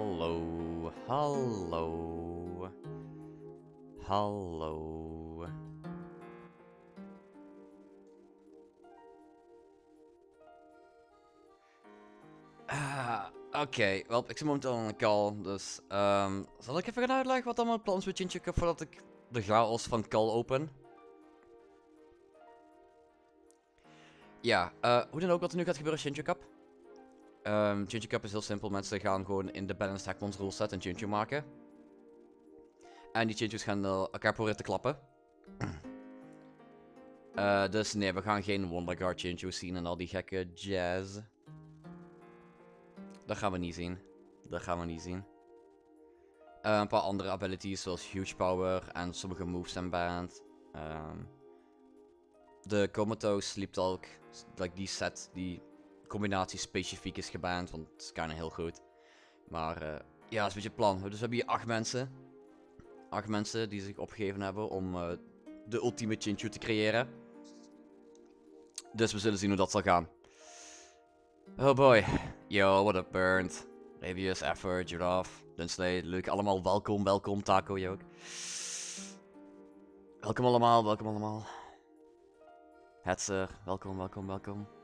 Hallo, hallo. Hallo. Ah, Oké, wel, ik zit momenteel aan een call, dus ehm, zal ik even gaan uitleggen wat allemaal plan is met Cup voordat ik de chaos van call open? Ja, eh, hoe dan ook wat er nu gaat gebeuren Chinchuk Cup. Um, Cup is heel simpel, mensen gaan gewoon in de Balanced Hackmons rule een Chinchu maken. En die Chinchus gaan eh, elkaar proberen te klappen. Eh, dus nee, we gaan geen Wonderguard Chinchu zien en al die gekke jazz. Dat gaan we niet zien. Dat gaan we niet zien. Eh, een paar andere abilities zoals Huge Power en sommige moves zijn banned. Ehm, de Comatose Sleep Talk, like die set, die combinatie specifiek is geband, want het is heel goed. Maar eh, ja, dat is een beetje plan. Dus we hebben hier acht mensen. Acht mensen die zich opgegeven hebben om eh, de ultieme Chinchu te creëren. Dus we zullen zien hoe dat zal gaan. Oh boy. Yo, what up, Burnt? Ravius, Effort, Giraffe, Dunsley, leuk. Allemaal welkom, welkom. Taco, je ook. Welkom allemaal, welkom allemaal. Hetzer, welkom, welkom, welkom.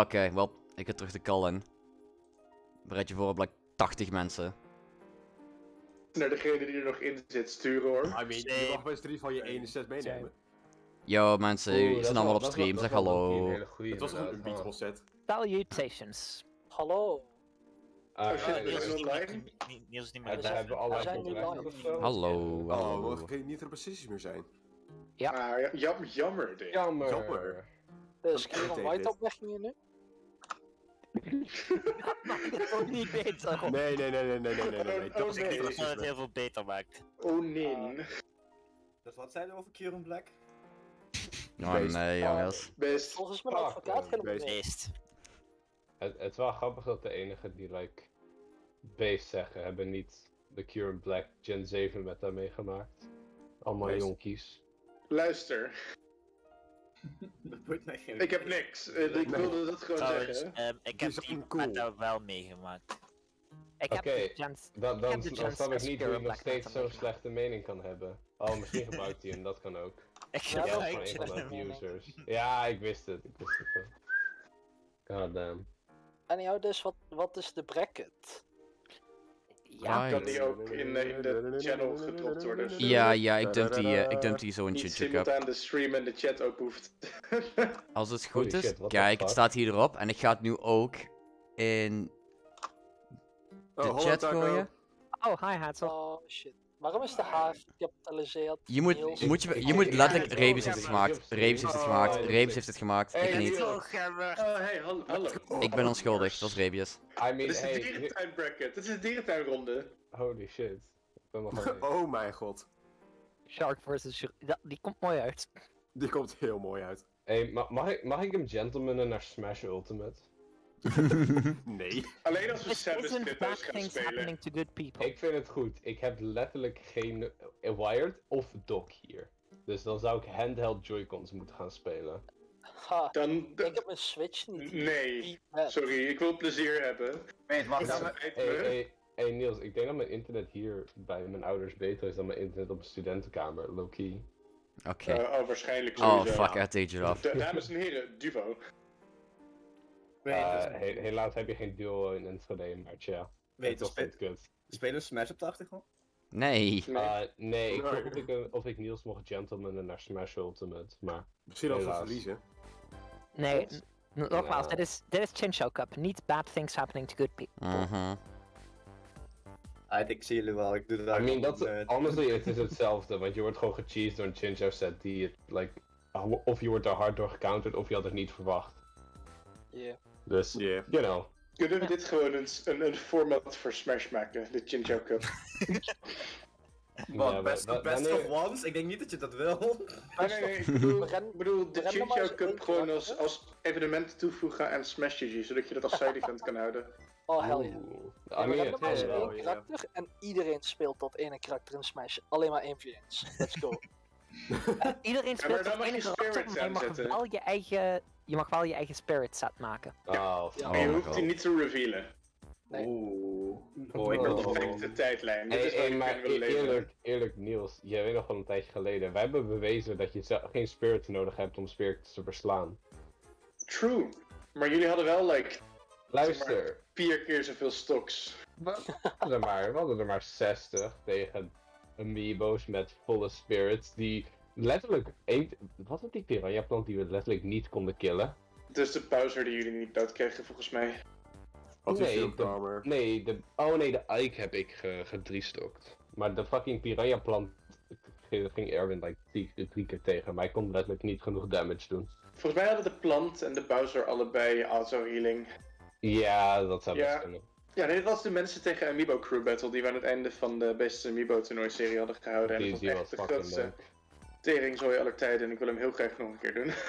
Oké, wel, ik ga terug de call in. Bereid je voor op like 80 mensen. Naar degene die er nog in zit sturen hoor. I mean, je mag best drie van je ene set meenemen. Yo mensen, jullie zijn allemaal wel- op stream, zeg hallo. Het was een inderdaad. unbeatable set. Salutations. Hallo. Ah, Oh? Niels niet Ah, meer. we We zijn. Hallo, Oh, hallo. we geen niet er precies meer zijn. Ja. Ah, ja, jam- jammer dit. Jammer. Jammer. Dus Dat Kieran betekent White dit. opweggingen nu? Maakt het ook niet beter. Nee, nee, nee, nee, nee, nee, nee, nee. nee. Oh, Dat is nee. dat het heel veel beter maakt. Oh nee. Dus wat zei je over Kieran Black? Oh Beest. nee jongens. Best. Volgens mijn advocaat we beest. Beest. Het, het is wel grappig dat de enigen die like base zeggen, hebben niet de Cure Black Gen 7 meta meegemaakt. Allemaal Beest. jonkies. Luister, Dat boeit mij geen ik heb niks. Eh, ik wilde dat gewoon Trouwens, zeggen. ehm, ik heb is die meta wel meegemaakt. Ik heb Oké. de chance. Dan, dan, heb de dan Gen snap ik 6 niet hoe je nog steeds zo'n slechte mening kan hebben. Oh, misschien gebruikt hij hem, dat kan ook. Ik Ja, Ja, een van de. Ja, ik wist het. Ik wist het wel. God damn. Anyhow, dus wat, wat is de bracket? Ja, Kan die ook in, eh, in de channel gedropt worden? Ja, ja, ik dump die, eh, ik dump die zo in de stream en de chat ook hoeft. Als het Holy goed is, shit, kijk, het staat hier erop. En ik ga het nu ook in Oh, de chat gooien. Oh, hi Hatsel. Oh shit. Waarom is de haar gecapitaliseerd? Je moet, moet je, je moet letterlijk, Rebus heeft het gemaakt. Rebus heeft het gemaakt. Rebus heeft het gemaakt. Ik niet. Oh, hey, hallo. hallo. Ik ben onschuldig, dat is Rebus. Mean, Dit is de dierentuin bracket. Dit is de dierentuinronde. holy shit. Oh mijn god. Shark versus Die komt mooi uit. Die komt heel mooi uit. Hey, ma- mag, ik, mag ik hem gentleman naar Smash Ultimate? Nee. Alleen als we It bad gaan things spelen. happening to good people. Ik vind het goed. Ik heb letterlijk geen wired of dock hier. Dus dan zou ik handheld Joy-Cons moeten gaan spelen. Ha, Dan... ik heb een Switch niet. Nee. Sorry, ik wil plezier hebben. Wacht Het even. Hey, hey, hey Niels, ik denk dat mijn internet hier bij mijn ouders beter is dan mijn internet op een studentenkamer, low-key. Oké. Eh, oh, waarschijnlijk Oh, fuck, RT Giraffe. Da- Dames en heren, Duvo. Eh, he- helaas heb je geen duo in Enschede, maar tja. weet, het was spe- niet kut. spelen we Smash op de achtergrond? Nee. Nee. Eh, nee, ik vroeg of ik, eh, of ik Niels mocht gentleman naar Smash Ultimate, maar... Misschien we Helaas. verliezen. Nee, nogmaals, Ja. dit is, dit is Chinchou Cup. Niet bad things happening to good people. Mhm. Ah, ik zie jullie wel, ik doe het I mean, dat, honestly, het is hetzelfde, want je wordt gewoon gecheesed door een Chinchou set die het, like, of je wordt er hard door gecounterd of je had het niet verwacht. Yeah. Dus, Yeah. you know. Kunnen we dit gewoon een, een, een format voor Smash maken? De Chinchou Cup. Wat, Ja, best, of ones? Ik denk niet dat je dat wil. Nee, nee, nee. Ik bedoel, We ren- ik bedoel de we Chinchou Cup één gewoon als, als evenement toevoegen aan Smash GG, zodat je dat als side event kan houden. Oh, hell yeah. Oeh. Ja, I we mean, maar is wel, één karakter en iedereen speelt dat ene karakter in Smash. Alleen maar 1 v 1 Let's go. Iedereen Ja, maar speelt je ene karakter, maar je mag aanzetten. wel je eigen, je mag wel je eigen spirit set maken. Oh, Ja. je hoeft die niet te revealen. Nee. Oeh. Oh, ik had Oh. Perfecte tijdlijn. Dit Hey, is hey, maar e- leven. eerlijk, eerlijk Niels, jij weet nog van een tijdje geleden, wij hebben bewezen dat je geen spirits nodig hebt om spirits te verslaan. True. Maar jullie hadden wel, like, Luister, vier keer zoveel stocks. we hadden er maar, we hadden er maar 60 tegen amiibo's met volle spirits die letterlijk, één, wat was die piranha plant die we letterlijk niet konden killen? Dus de Bowser die jullie niet dood kregen, volgens mij. Wat is Nee, de-? Nee, de, oh nee, de Ike heb ik ge, gedriestokt. Maar de fucking piranha plant ging ging Erwin like drie, drie keer tegen, maar hij kon letterlijk niet genoeg damage doen. Volgens mij hadden de plant en de Bowser allebei auto-healing. Ja, dat zou best Ja. kunnen. Ja, nee, dit was de mensen tegen Amiibo Crew Battle die we aan het einde van de beste Amiibo toernooiserie hadden gehouden. En Die, dat die was was echt de fucking grootste leuk. Teringzooi aller tijden en ik wil hem heel graag nog een keer doen.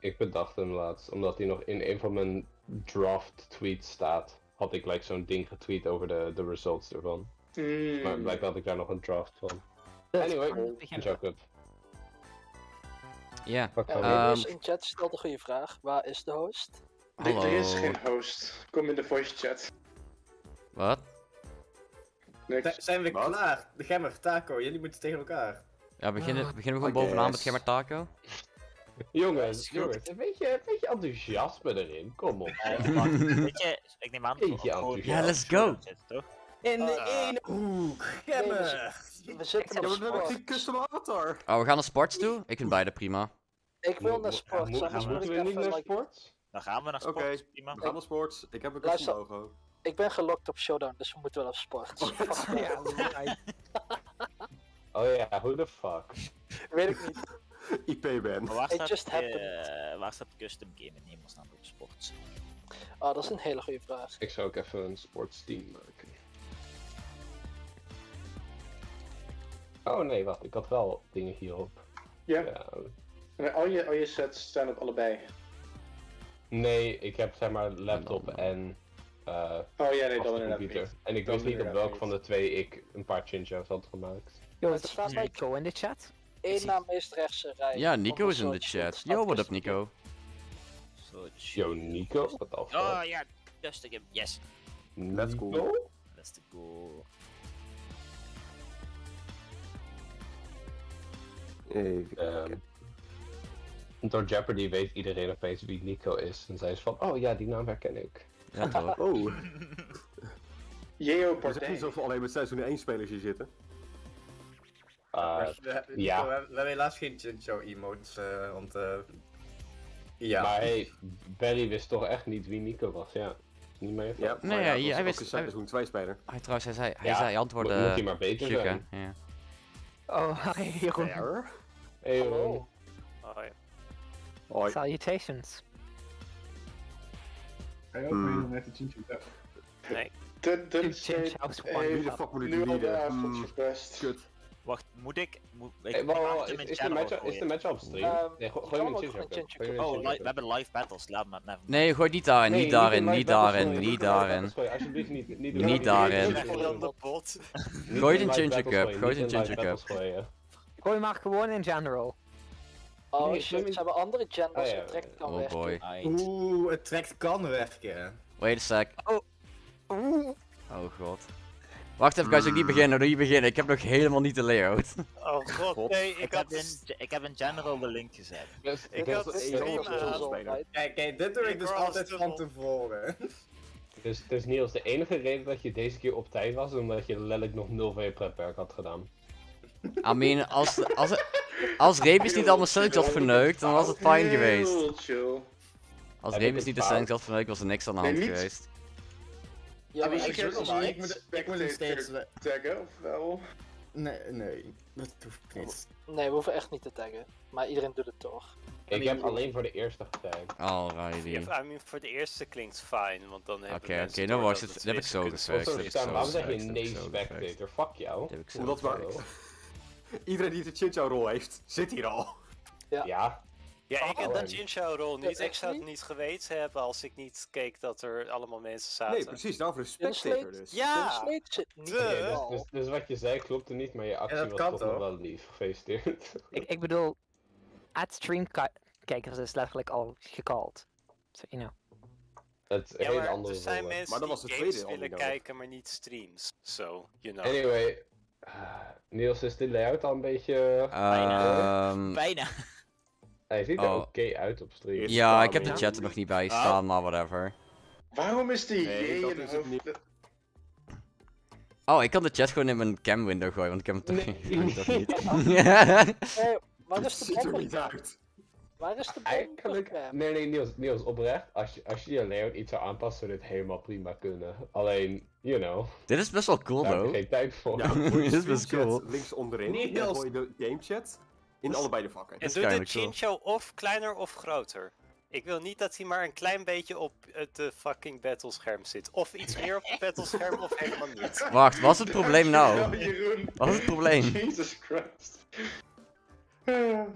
Ik bedacht hem laatst, omdat hij nog in een van mijn draft tweets staat. Had ik like, zo'n ding getweet over de, de results ervan. Mm. Maar blijkbaar had ik daar nog een draft van. Anyway, up. Ja. Van Ehm, in chat stelt een goede vraag. Waar is de host? Er- Er is Hallo. geen host. Kom in de voice chat. Wat? Zijn we klaar? De Gemmer, Taco, jullie moeten tegen elkaar. Ja, beginnen, Ah, beginnen we gewoon bovenaan met guess. Gemmer Taco? Jongens, is goed. jongens, een beetje, een beetje enthousiasme erin, kom op. Wacht, weet je, ik neem aan dat we. Ja, let's go. In de Ah. ene hoek, Nee, Gemmer! We zitten op ik sport. geen custom avatar. Oh, we gaan naar sports toe? Ik vind beide prima. Ik wil naar mo- sport, mo- Moeten ik we niet naar like- sport? Dan gaan we naar sport, Oké. prima. We gaan naar sports. Ik heb een custom logo. Ik ben gelokt op Showdown, dus we moeten wel op sport. Fuck Ja. Oh ja, who the fuck? Weet ik niet. IP-ban. Maar waar staat, just eh, happened. waar staat custom game in hemelsnaam op sport? Oh, dat is een hele goede vraag. Ik zou ook even een sports team maken. Oh nee, wacht, ik had wel dingen hierop. Ja, Ja. en al je, al je sets staan op allebei. Nee, ik heb zeg maar laptop en eh Oh ja, nee, dan computer. En ik wist niet op inderdaad welk van de twee ik een paar chincho's had gemaakt. Yo, Het is staat bij- Nico in de chat? Eén na meest rechtse rij. Ja, Nico is in de chat. Yo, what up Nico? Zo, Yo, Nico? Wat fuck? Oh ja, custom game, yes. Let's go. Let's go. Even Ehm, kijken. door Jeopardy weet iedereen opeens wie Nico is. En zij is van, oh ja, die naam herken ik. Ja, toch? Oh, Jeo er zijn Partij. niet zoveel alleen met seizoen 1 spelers hier zitten. Uh, we, we- ja. We, we hebben helaas geen Chincho emotes, eh, want eh ja. Maar hey, Barry wist toch echt niet wie Nico was, ja. Niet meer. Ja, Nee, maar ja, dat hij was ook wist- een hij- seizoen 2 speler. Hij trouwens, hij zei, hij Ja, zei Moet, antwoorden... moet hij maar beter zijn. ja. Oh, hi, Jeroen. Hey, Hallo. Oh, ja. Hoi. Salutations. Je ook Hmm. meedoen met de Cup? Nee, eh. Wie de fuck moet ik nu al de leaden? avond Hmm. Kut. Wacht, moet ik... Moet, ik Hey, je is, de match, wil is de match op stream? Ehm, nee, gooi hem in Oh, Chinchuk. li- we hebben live battles, laat never Nee, gooi niet daarin, niet daarin, niet daarin, niet daarin. Alsjeblieft niet, niet, Niet niet daarin. Gooi het in Ginger Cup, gooi het in Ginger gooien. Gooi maar gewoon in general. Oh Nee, shit, ze hebben andere genders, Ah, ja, het trekt kan Oh weg. boy. Oeh, het trekt kan werken. Wait a sec. Oeh. Oh god. Wacht even, guys, ik niet beginnen, nog niet beginnen. Ik heb nog helemaal niet de layout. Oh god, nee, ik, Ik heb had- in, ik heb in general de link gezet. Dus- Ik had de één stream. Kijk, kijk, dit doe ik Ik dus altijd van tevoren. Dus, dus Niels, de enige reden dat je deze keer op tijd was, is omdat je letterlijk nog nul van je prepwerk had gedaan. I mean, als, als, als Rebus niet allemaal settings had verneukt, dan was het fijn geweest. Als Rebus niet de settings had verneukt, was er niks aan de hand geweest. Ja, Ah, maar ik- ik heb- ik, moet- niet ik moet nog steeds... spectator Taggen, of wel? Nee, nee, dat hoeft niet. Nee, we hoeven echt niet te taggen. Maar iedereen doet het toch. Ik heb alleen voor de eerste getagd. Alrighty. Ja, I mean, voor de eerste klinkt fijn, want dan hebben Oké, oké, dan was dat het- dat heb ik zo dat heb zo waarom zeg je dat heb nee spectator? Fuck jou. Dat heb ik zo Omdat we- gefixt. Iedereen die de Chincho rol heeft, zit hier al. Ja. Ja, ik heb dat Jinchao-rol Dat niet. Ik zou het niet? geweten hebben als ik niet keek dat er allemaal mensen zaten. Nee, precies, daarvoor is In de spectator sleet- dus. Ja! Dus, dus, dus wat je zei klopte niet, maar je actie dat was kan toch nog wel lief. Gefeliciteerd. Ik, ik bedoel, at streamkijkers is letterlijk al gecalled. So, you know. Het Ja, hele maar andere er zijn rollen. mensen Maar dat die was de games tweede willen nodig. kijken, maar niet streams. So, you know. Anyway, ah, Niels, is de layout al een beetje... Ehm, Bijna. Hij ziet er oh. oké uit op stream. Ja, ik heb de chat er nog niet bij Oh. staan, maar whatever. Waarom is die Nee, J dat een is het niet. hoofd... Oh, ik kan de chat gewoon in mijn cam window gooien, want ik heb hem toch Nee. niet. dat niet. Hey, waar is de Ziet er bomber? niet uit. Waar is de Eigenlijk, bomber? nee, nee, Niels, Niels, oprecht. Als je, als je je layout iets zou aanpassen, zou dit helemaal prima kunnen. Alleen, you know, Dit is best wel cool, daar heb though. ik geen tijd voor. Ja, Dit is best cool. links onderin. Niels. Dan gooi je de gamechat in allebei de vakken. En is doe de. Chincho of kleiner of groter. Ik wil niet dat hij maar een klein beetje op het eh, fucking battlescherm zit. Of iets meer op het battlescherm of helemaal niet. Wacht, wat is het probleem nou? Wat is het probleem? Jesus Christ.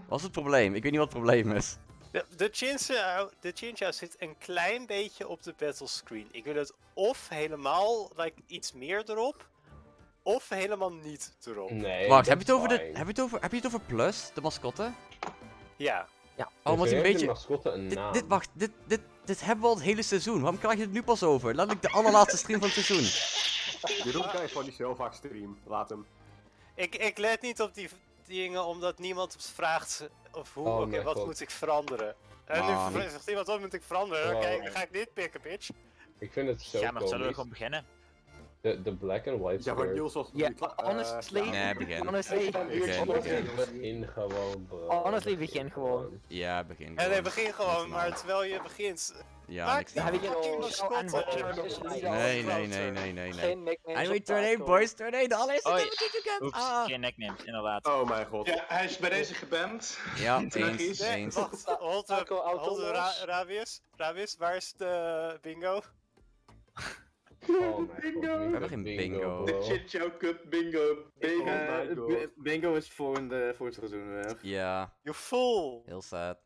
Wat is het probleem? Ik weet niet wat het probleem is. De, de, Chinchou, de Chinchou zit een klein beetje op de battlescreen. Ik wil het of helemaal like, iets meer erop, of helemaal niet erop. Nee, Wacht, heb je, het over de, heb, je het over, heb je het over Plus, de mascotte? Ja. Oh, omdat hij een beetje... de mascotte een Dit, naam. dit, wacht, dit, dit, dit hebben we al het hele seizoen. Waarom krijg je het nu pas over? Letterlijk de allerlaatste stream van het seizoen. Jeroen kan je gewoon niet zo vaak streamen. Laat hem. Ik, ik let niet op die dingen omdat niemand vraagt of hoe, Oh oké, wat God. moet ik veranderen? En nu zegt iemand wat moet ik veranderen? Wow. Kijk, dan ga ik dit pikken, bitch. Ik vind het zo Ja, maar zullen we gewoon beginnen? De, de black and white Ja, maar. Niels was Ja, honestly- ja. Nee, begin. Honestly, Begin, begin. Begin gewoon, bro. Honestly, begin gewoon. Ja, begin En nee, gewoon. begin gewoon, maar terwijl je begint. Ja, Maak die fucking mascotte. Nee, al nee, nee, nee, nee, nee. Geen nicknames Anyway, op turn 1, Taco. boys, turn 1. De allereerste Oei. time dat je kent. Oeps, Ah. geen nicknames, inderdaad. Oh mijn god. Ja, hij is bij deze geband. Ja, eens. Nee, eens. wacht, hold Rabius, Rabius, waar is de bingo? Oh. Bingo. We hebben de geen bingo. De. Chinchou Cup bingo. Bingo. Oh Eh, god. bingo is volgende, volgend seizoen weer. Ja, You fool! heel sad.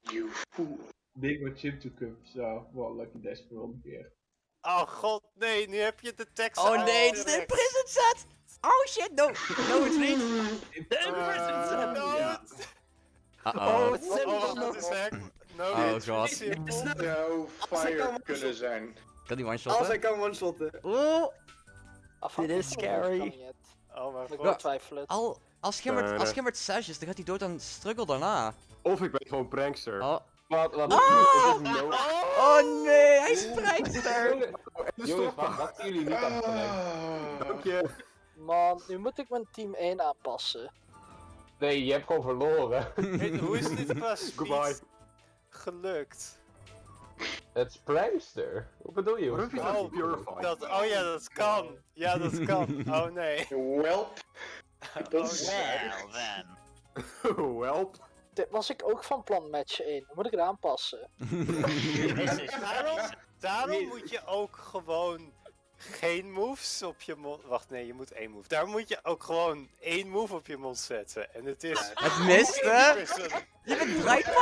You fool. Bingo Chip to Cup, zo. Wel Lucky Dash voor een keer. Oh god, nee, nu heb je de tekst Oh nee, het is de prison set! Oh shit, no! No, het niet! No, Uh-oh. Oh, wacht, dat is. No, Oh, it's god. simple. zou hij fire kunnen zijn. Kan die one Als hij kan one-shotten. Oeh! Dit is scary. Oh mijn Ik god. Al, als Gimmert, als. Gimmert Sash is, dan gaat hij dood aan struggle daarna. Of ik ben gewoon prankster. Oh, Wat, wat, no... oh nee, hij is prankster! Jongens, wat, jullie niet aan het? Ah. Dank je. Man, nu moet ik mijn team 1 aanpassen. Nee, je hebt gewoon verloren. Hoe is dit qua Goodbye. gelukt? Het is prankster. Wat bedoel je? Oh, dat oh ja, dat kan. Ja, dat kan. Oh nee. Welp. Dat is Well then. Welp. Dit was ik ook van plan match 1. Dan moet ik het aanpassen. Daarom, daarom moet je ook gewoon geen moves op je mond. Wacht, nee, je moet één move. Daar moet je ook gewoon één move op je mond zetten. En het is. Het mist, hè? Je bent bright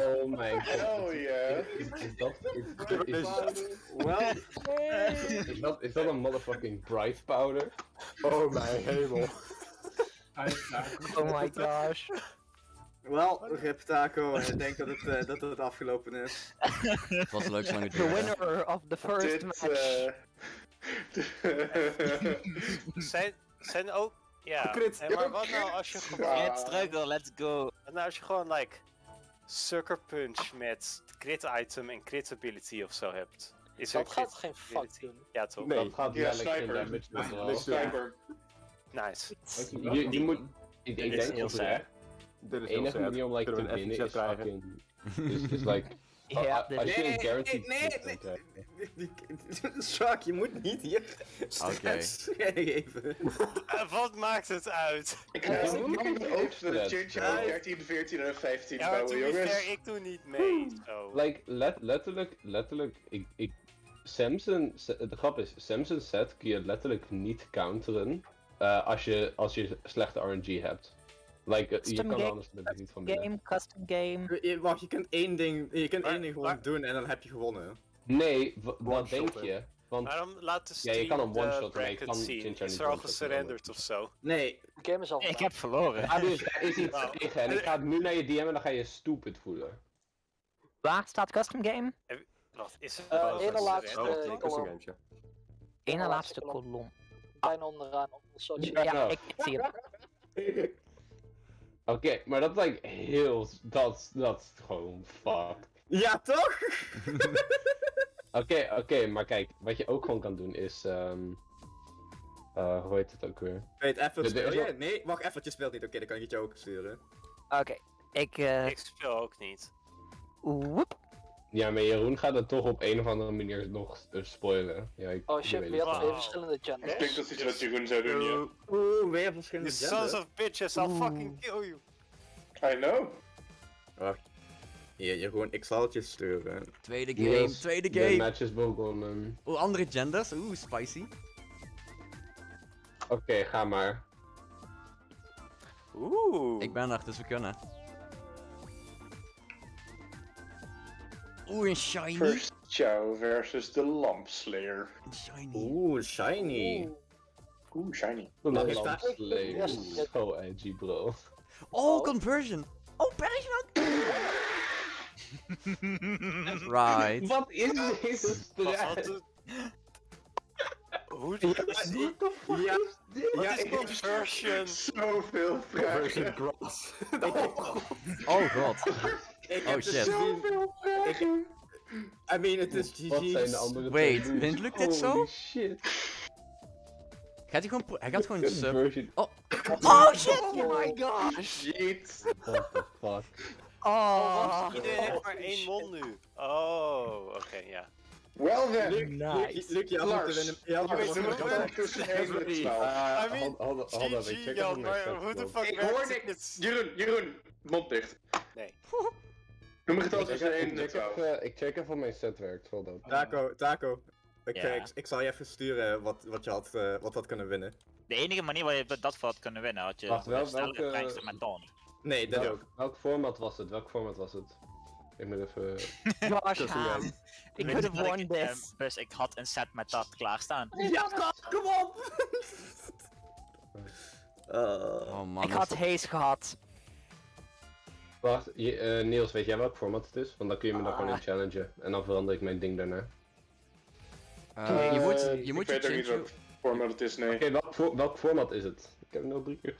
Oh mijn god. Oh yeah. Is, is dat... Is, is, Wel, is, dat, is dat een motherfucking bright powder? Oh mijn hemel. Oh my gosh. wel, rip taco. en Ik denk dat het, eh, dat het afgelopen is. Het was leuk zolang het The winner of the first Dit, match. eh, Zijn, zijn ook. Ja. Crit. Maar wat nou als je gewoon. Get struggle, let's go. Wat nou als je gewoon, like. Sucker Punch met crit item en crit ability of zo hebt? Is Dat gaat crit geen fuck doen. Ja, toch? Nee. Dat gaat Ja, sniper. ja, Sniper. Nice. Je kan moet... Ik, ik denk de heel enige manier om like, te winnen is fucking... Is, is like... Ja, als je Nee, een guaranteed nee, nee, nee. Shark, je moet niet hier Oké. stress geven. Eh, wat maakt het uit? Ik Ja, ook moet niet de ook Chinchou stress. 13, 14 en 15 Ja, bouwen, jongens. fair, ik doe niet mee. Zo. Like, let, letterlijk, letterlijk, ik, ik, Samson, de grap is, Samson set kun je letterlijk niet counteren eh, als, je, als je slechte RNG hebt. Like, je Custom kan game, anders er niet van. Game, custom game. Je, wacht, je kunt één ding, je kunt Maar- één ding gewoon maar- doen en dan heb je gewonnen. Nee, wat denk je? Want Waarom laat de Ja, je stream kan een de one-shot, je bracket kan zien? Is er al gesurrenderd of zo? Nee, De game is al Ik heb verloren. ah, dus daar is iets Wauw. tegen en ik ga nu naar je DM en dan ga je stupid voelen. Waar staat custom game? Wacht, is het boven ene laatste, eh, custom kolom. games, ja. Ene laatste laatste kolom. Bijna onderaan soort Ja, ik, ik zie het. Oké, maar dat lijkt heel. Dat, dat is gewoon fuck. Ja, toch? Oké, oké, maar kijk, wat je ook gewoon kan doen is. ehm eh, hoe heet het ook weer? Weet even, speel je? wel- Nee, wacht even, je speelt niet. Oké, dan kan ik het je ook sturen. Oké, ik... eh Ik speel ook niet. woep. Ja, maar Jeroen gaat het toch op een of andere manier nog eh, spoilen. Ja, ik, Oh ik shit, weer twee verschillende genders. klinkt als iets wat Jeroen zou doen, ja. Oeh, weer You verschillende sons genders. of bitches, I'll fucking kill you. I know. Wacht. Hier, Jeroen, ik zal het je sturen. Tweede game, tweede De game. match is begonnen. Oeh, andere genders. Oeh, spicy. Oké, ga maar. Oeh. Ik ben er, dus we kunnen. Oeh, een shiny. First Chow versus de Lamp Slayer. Een shiny. Oeh, shiny. Oeh, shiny. Lamp is dat- Slayer. Yes. Zo edgy, bro. Oh, conversion. Oh, ook. right. Wat is deze Wat, wat strijd? Hoe Ja, ja, Wat ja, is Zoveel conversion? Version vragen. Grass. Oh god. ik Oh, heb dus shit. gezien- Ik, I mean, het is GG's. Wat zijn de andere Wait? Wint, lukt dit zo? Holy shit. Gaat hij gewoon... Hij gaat gewoon sub... Conversion. Oh shit! Oh my gosh! Jeet. What the fuck? Oh, Iedereen heeft maar één mond nu. Oh, oké, ja. Well then. nice. Luc, je had moeten Lars. winnen. Je had Je moeten bent winnen. tussen 1 en 12. I mean, GG, Jan, maar hoe de fuck werkt hoor dit? niks. Jeroen, Jeroen, mond dicht. Nee. Noem het man. al Ik tussen check, 1 ik, en check 12. even, ik check even of mijn set werkt, hold. Taco, Taco. Ik, Ja. ik, ik zal je even sturen wat, wat je had, eh, wat had kunnen winnen. De enige manier waar je dat voor had kunnen winnen, had je Wacht, wel- welke- prankster met Don. Nee, dat Welk, ook. welk format was het? Welk format was het? Ik moet even... Gosh, game. Ik Weet could have won ik, ehm, this. Dus ik had een set met dat klaarstaan. Ja, kom op! Oh man. Ik had haze gehad. Wacht, je, eh, Niels, weet jij welk format het is? Want dan kun je me dan Ah. gewoon in challengen. En dan verander ik mijn ding daarna. Eh, je moet, Eh, je moet ik je weet ook niet wat format het is, nee. Oké, welk, welk format is het? Ik heb het nog drie keer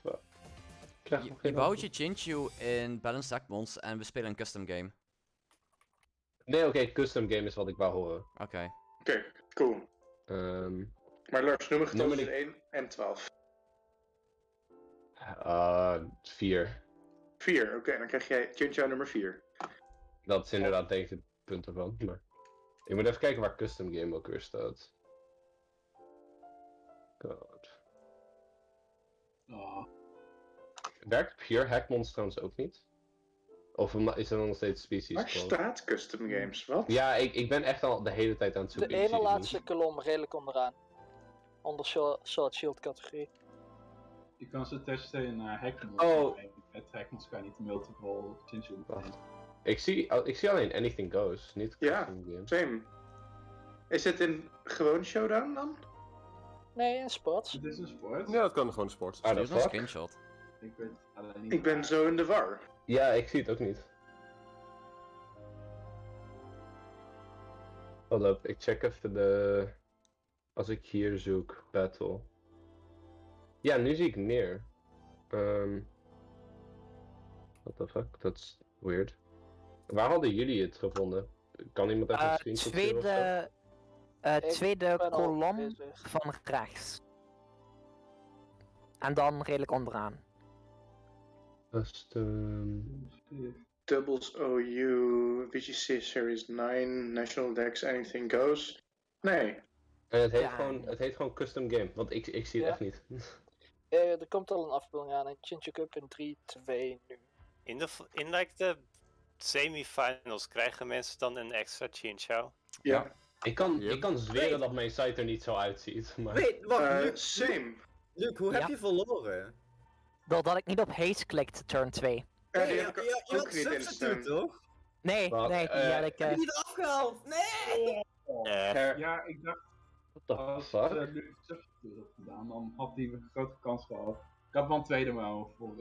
krijg Je, je bouwt je. Chinchu in Balanced Act Mons en we spelen een custom game. Nee, oké, custom game is wat ik wou horen. Oké. Oké, cool. Ehm Maar Lars, noem een getal ik- 1 en 12. eh, vier. 4, oké, dan krijg jij Chinchou nummer 4. Dat is inderdaad denk ik het punt ervan. Maar... Ik moet even kijken waar custom game ook weer staat. God. Oh, Werkt Pure Hackmons trouwens ook niet? Of is er dan nog steeds Species Waar staat Custom Games? Wat? Ja, ik, ik ben echt al de hele tijd aan het De zoeken. zie ene laatste kolom redelijk onderaan. Onder Sword Sword Shield categorie. je kan ze testen in uh, Hackmon. Oh. Met Hackmons kan je niet multiple Wacht. niet. Ik zie, oh, ik zie alleen Anything Goes, niet Ja. game. Same. Is het in gewone showdown dan? Nee, in sports. Het is een sport. Ja, dat kan gewoon sport. Ah, dat een fuck? screenshot. Ik alleen niet. Ik ben zo in de war. Ja, ik zie het ook niet. Hold up, ik check even de... Als ik hier zoek, battle. Ja, nu zie ik neer. Ehm what the fuck, dat is weird. Waar hadden jullie het gevonden? Kan iemand even Eh, een tweede, eh, tweede kolom van rechts. En dan redelijk onderaan. Custom... Doubles OU, VGC Series 9, National Dex, Anything Goes. Nee. En het heet, Ja. gewoon, het heet gewoon custom game, want ik, ik zie het Ja. echt niet. Eh, er komt al een afbeelding aan in Chinchu Cup in 3, 2 nu. In de, in like de semifinals krijgen mensen dan een extra Chinchou? Ja. ik, kan, Yep. ik kan zweren Wait. dat mijn site er niet zo uitziet, maar... Wait, wacht, Eh, Luc, same. Luc, hoe Ja. heb je verloren? Doordat ik niet op haze klikte, turn 2. Ja, Nee, die je, heb ik ook niet toch? Nee, Wat, nee, die eh, had ik... Heb eh, je niet afgehaald? Nee! Ja, ik dacht What the als fuck? uh, Luc substitute had gedaan, dan had hij een grote kans gehad. Ik had wel een tweede mouw voor.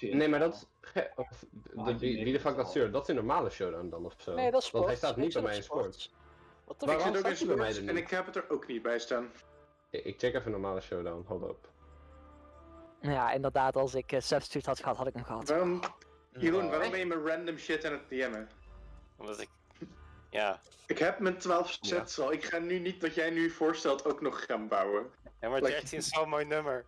Eh Nee, maar dat de, wie, wie de fuck dat stuurt? Dat is een normale showdown dan of zo? Nee, dat is Want hij sport. staat niet Ik bij mij in op sport. sport. Wat de Ik Waarom zit ook in staat hij bij mij sport en ik heb het er ook niet bij staan. Ik ik check even normale showdown, hold up. Ja, inderdaad, als ik uh, substitute had gehad, had ik hem gehad. Waarom, Jeroen, waarom ben je me random shit aan het DM'en? Omdat ik... Ja. Ik heb mijn 12 sets al. Ik ga nu niet wat jij nu voorstelt ook nog gaan bouwen. Ja, maar Like- 13 is zo'n mooi nummer.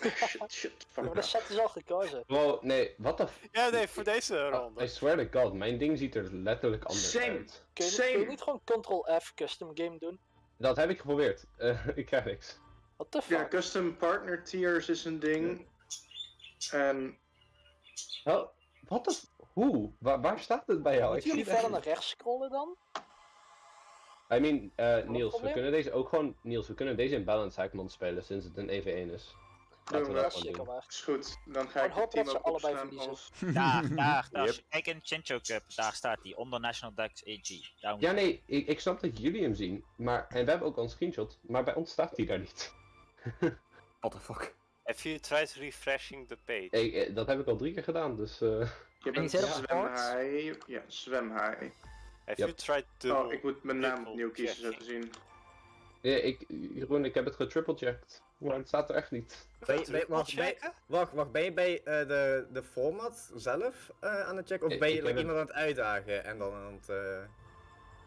Shit, shit, Ja, maar de set is al gekozen. Wow, nee, what the f... Ja, nee, voor deze I ronde. swear to god, mijn ding ziet er letterlijk anders Same. uit. Kun je, kun je Same. niet gewoon Ctrl-F custom game doen? Dat heb ik geprobeerd. Eh, ik krijg niks. What the Ja, fuck? custom partner tiers is een ding. En Oh, wat de... f- Hoe? Waar, waar staat het bij jou? Moeten zie jullie echt verder naar rechts scrollen dan? I mean, eh, Niels, we kunnen deze ook gewoon... Niels, we kunnen deze in Balance Hackman spelen, sinds het een 1v1 is. Laten we we dat Zeker waar. is goed. Dan ga ik het team dat ze ook allebei verliezen. als... Daar, daar, daar. Yep. Kijk in Chincho Cup, daar staat hij, onder National Dex AG. Ja, nee, ik, ik snap dat jullie hem zien, maar... En we hebben ook al een screenshot, maar bij ons staat hij daar niet. What the fuck? Have you tried refreshing the page? Ik, eh, dat heb ik al drie keer gedaan, dus... eh, Je bent zwemhaai. Ja, zwemhaai. Have Yep. you tried double? Oh, ik moet mijn naam opnieuw kiezen zo te zien. Ja, ik, Jeroen, ik heb het getriple-checked. Maar het staat er echt niet. Ben je- ben je- wacht, ben je- checken? wacht, wacht, ben je bij eh, de, de format zelf eh, aan het checken? Of Ik- ben je ik like, heb iemand aan het uitdagen en dan aan het... eh,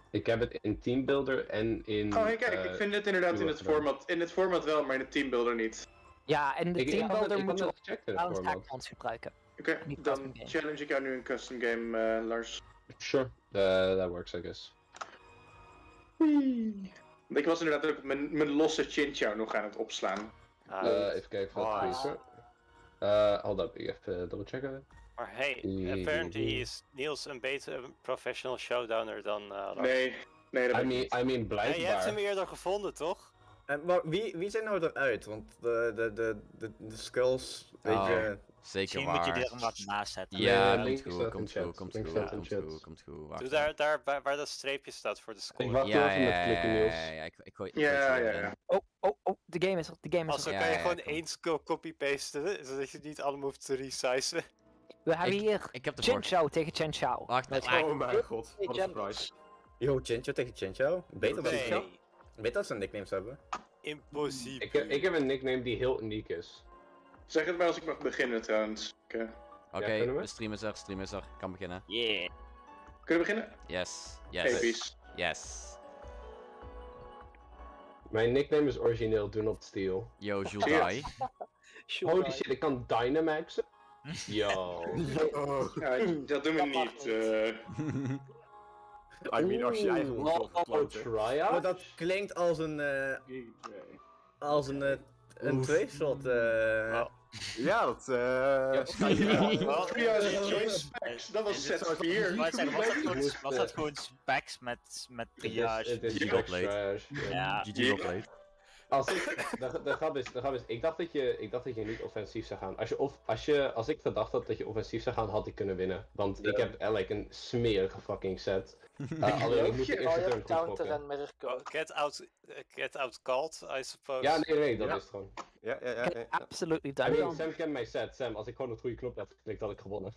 Ik heb het in Teambuilder en in... Oh, hey, kijk, ik vind het inderdaad in het format. In het format wel, maar in het teambuilder niet. Ja, en de ik, teambuilder ik moet je gecheckt in het gebruiken. Oké, dan challenge ik jou nu een custom game, Lars. Sure, uh, that works, I guess. Wee. Want Ik was inderdaad ook mijn, mijn losse Chinchou nog aan het opslaan. Ah, Eh, even kijken dat goed is. Eh, hold up, ik even double checken. maar hey, apparently is Niels een betere professional showdowner dan uh. Nee, nee, dat I mean, ik I mean, Ja, je hebt blijkbaar. hem eerder gevonden, toch? En, maar wie, wie zijn nou eruit? Want de, de, de, de, de skulls, weet Oh. je... Zeker Misschien moet je waar. er wat naast zetten. Ja, Nee, komt goed, komt goed, komt goed, komt goed, komt goed. Doe daar, daar waar, waar dat streepje staat voor de score. Ik wacht Ja, even ja, met klikken, ja, Niels. ja, ja, ik, ik Ja, ja. Oh, oh, oh, de game is er, de game is Als er. kan je gewoon één skill copy-pasten, zodat je niet alle hoeft te resizen. We hebben Ik- hier Ik heb de Chen. Chao tegen Chen Chao. Wacht, Met Oh mijn god, wat een surprise. Yo, Chincho tegen Chincho. Beter dan. Nee, Beter dat ze nicknames hebben. impossible. Ik, heb- ik heb een nickname die heel uniek is. Zeg het maar als ik mag beginnen trouwens. Oké. We? de stream is er, stream is er. Kan beginnen. Yeah. Kunnen we beginnen? Yes, Hey, yes, peace. yes. Mijn nickname is origineel Do Not Steal. Yo. Sure, Holy shit, ik kan Dynamaxen? Yo. Ja, dat doen we niet. eh. I mean, als je eigen Oh? Maar dat klinkt als een... eh, Trey. als een... eh, een twee-shot. eh Ja, dat eh... Ja, Wel, Triage Choice Specs, dat was set 4. Maar zeg, was dat gewoon, eh, specs met, met triage? het is GG echt Plate. trash. ja. Ja, GG Ja. well played. Als ik, de, de, grap is, de grap is, ik dacht dat je, ik dacht dat je niet offensief zou gaan. Als, je of, als, je, als ik gedacht had dat je offensief zou gaan, had ik kunnen winnen. Want ik heb eigenlijk een smerige fucking set. Uh, alleen ik moet Oh, je goed counter en Mirko. get out, get out called, I suppose. Ja, nee, nee, dat Ja. is het gewoon. Ja, ja, ja. Ja. absolutely I done. mean, Sam kent mijn set. Sam, als ik gewoon het goede knop had geklikt, had ik gewonnen.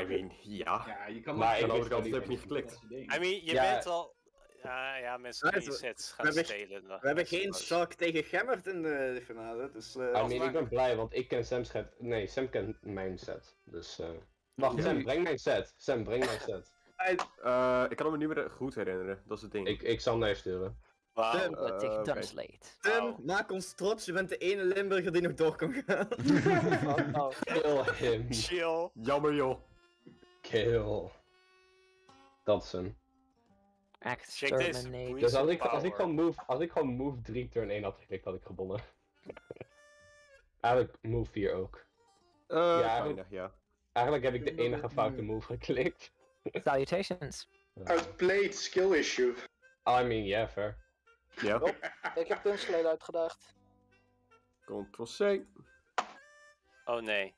I mean, ja. Ja, je kan Maar ik Aan de andere kant niet heb je niet geklikt. I mean, je Ja. bent al... Ja, ja, mensen het- sets we gaan stelen. dan, We hebben geen zak tegen Gemmert in de, finale, dus... eh, I mean, ik ben blij, want ik ken Sam's set. Nee, Sam kent mijn set. Dus, eh Wacht, Ja. Sam, breng mijn set. Sam, breng mijn set. Eh, ik kan me niet meer goed herinneren, dat is het ding. Ik, ik zal hem naar je sturen. Wauw. Tim. Tim, maak ons trots, je bent de ene Limburger die nog door kan gaan. Oh, Kill him. Chill. Jammer joh. Kill. Dat is hem. Dus als ik, als ik gewoon move, als ik gewoon move 3 turn 1 had geklikt, had ik gewonnen. Eigenlijk move 4 ook. Eh, Ja, bijna, ja. Eigenlijk heb ik de enige foute move geklikt. Salutations. Outplayed skill issue. I mean, yeah, fair. Ja. ik heb Dunslade uitgedaagd. Ctrl C. Oh nee.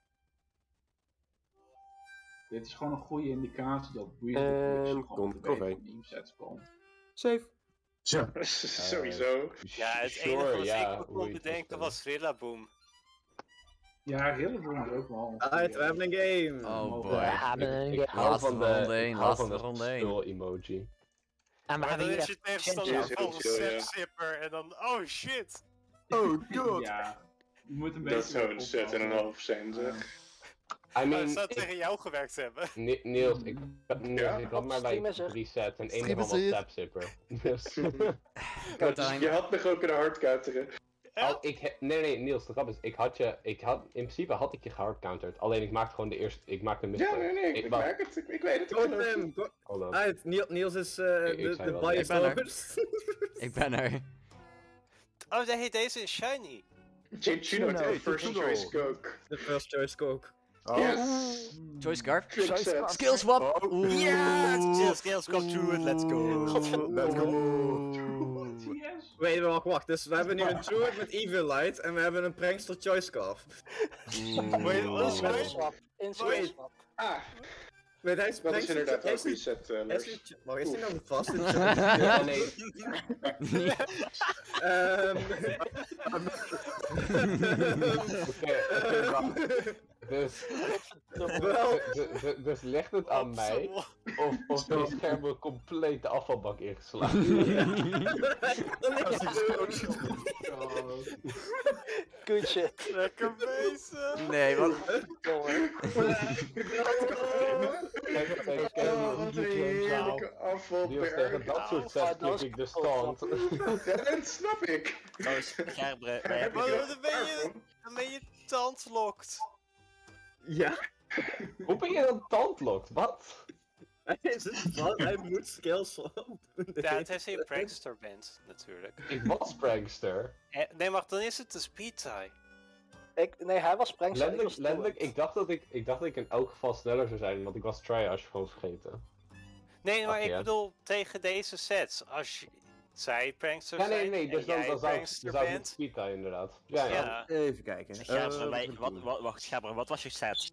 Dit is gewoon een goede indicatie dat Breeze En gewoon team sets komt. Save. Sowieso. Ja, het enige wat ja, ik kon bedenken was Rillaboom. Ja, Rilleborn is ook wel. Alright, we hebben een game. Oh We boy. hebben een game. Laatste van de, ronde één, ik hou laatste van de ronde emoji. En we Maar hebben dan hier is je tegenstander volgens ja. Zipper en dan, oh shit. Oh god! Ja, je moet een beetje. Dat zou een set en een half zijn, zeg. I Oh, mean, dat zou ik- tegen jou gewerkt hebben. Ni- Niels, ik, Niels, Ja? ik had maar like er. drie sets en één daarvan was er. tapzipper. Dus... Je had nog ook kunnen hardcounteren. Oh, ik nee, nee, Niels, de grap is, ik had je, ik had, in principe had ik je gehardcounterd. Alleen ik maakte gewoon de eerste, ik maakte een Ja, nee, nee, ik, wacht, merk het. Ik, ik weet het. Ik Go geloof het. hem, go- hold on. Alright, Niel- Niels is eh, Ik- ik de, de bias ik ben er. host. Ik ben er. Oh, nee, deze is shiny. Juno, de first choice coke. De first choice coke. Oh. Yes! Choice scarf. Skill swap. Oh. Oeh. Skills, skills, come through it, let's go. Let's go. Yes. Wait, wacht, wacht. Dus we hebben nu een druid met Evil Light en we hebben een prankster choice scarf. Wait, wat is Spell mij? swap. In Wait. spell swap. Ah, Wait, hij is dat is inderdaad ook reset, eh, niet- Wacht, is hij nou vast in Ja, nee. Ehm. Dus, Wel. dus, dus, dus ligt het aan mij of, of die schermen compleet de afvalbak ingeslagen. Good shit. Lekker bezig. Nee, wat? Jongen. Kijk, kijk, kijk, Oh, wat een heerlijke Niels, afvalberg. tegen dat soort was ik de stand. Ja, dat snap ik. Oh, je, dan ben je tandlokt. Ja, Hoe ben je dan tandlokt? Wat? hij is het vast. Hij moet skills doen. Ja, het is je prankster bent, natuurlijk. Ik was prankster. Eh, Nee, maar dan is het de speed tie. Ik, nee, hij was prankster. ik letterlijk druid. ik, dacht dat ik, ik dacht dat ik in elk geval sneller zou zijn, want ik was triage gewoon vergeten. Nee, maar Ach, ik ja. bedoel tegen deze sets. Als je, zij prankster Ja, nee, nee, dus en dan, dan zou, met speedtime inderdaad. Ja, ja. Ja. Even kijken. Gerbre, Eh, wij- wat wacht, wat was je set?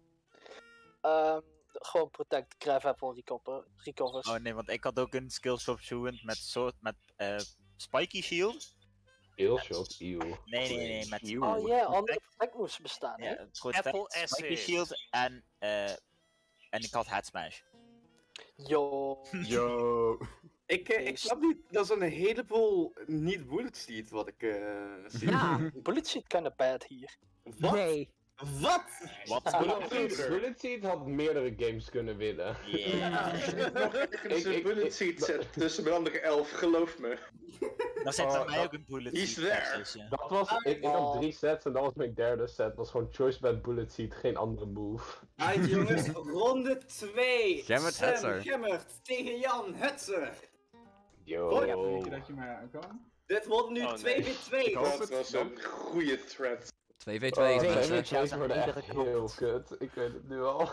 Ehm, gewoon protect, crab apple, recover, recovers. Oh nee, want ik had ook een skill shop zoend met soort met eh spiky shield. Killshot, eeuw. Nee, nee, nee, met Eeuw. Oh ja, andere protect moesten bestaan. hè? protect, Apple spiky shield en eh en ik had head smash. Yo. Yo. Ik, eh, ik snap niet, dat is een heleboel niet bullet seed wat ik eh zie. Ja, Bullet shit kinda bad hier. Wat? nee. Wat? Wat? Bullet Seed- Bullet Seed had meerdere games kunnen winnen. Ergens Ik- een ik- bullet ik- seed set tussen de andere elf, geloof me. Dan zit Oh, mij dat- ook een bullet He's there. Dat was, ik, ik had drie sets en dat was mijn derde set. Dat was gewoon Choice Bad Bullet Seed, geen andere move. Alright jongens, ronde 2. Gemmert Sam Hetzer. Gemmert tegen Jan Hetzer. Yo. Denk je dat je mij aankan? Dit wordt nu Oh, 2 nee. v 2. hoop Dat het. was een goede threat. 2v2 Oh, is v2. deze worden echt Iedere heel kut. Ik weet het nu al.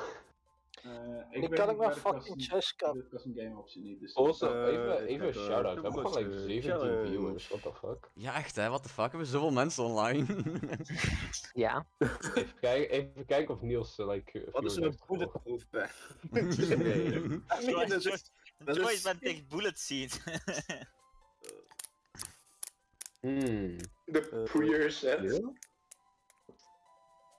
Uh, Ik ik kan ook maar fucking chess. De custom game optie niet. Dus Also, Eh, even, ik een eh, shout-out. We hebben gewoon like challenge. 17 viewers. What the fuck? Ja, echt hè, what the fuck, we hebben zoveel mensen online. Ja. Even kijken, even kijken of Niels uh, like, Wat is een gevolgd. bulletproof pen? Nee. Dat is- dat Joyce is- bent tegen bullet seed. Hmm. De Puyer set.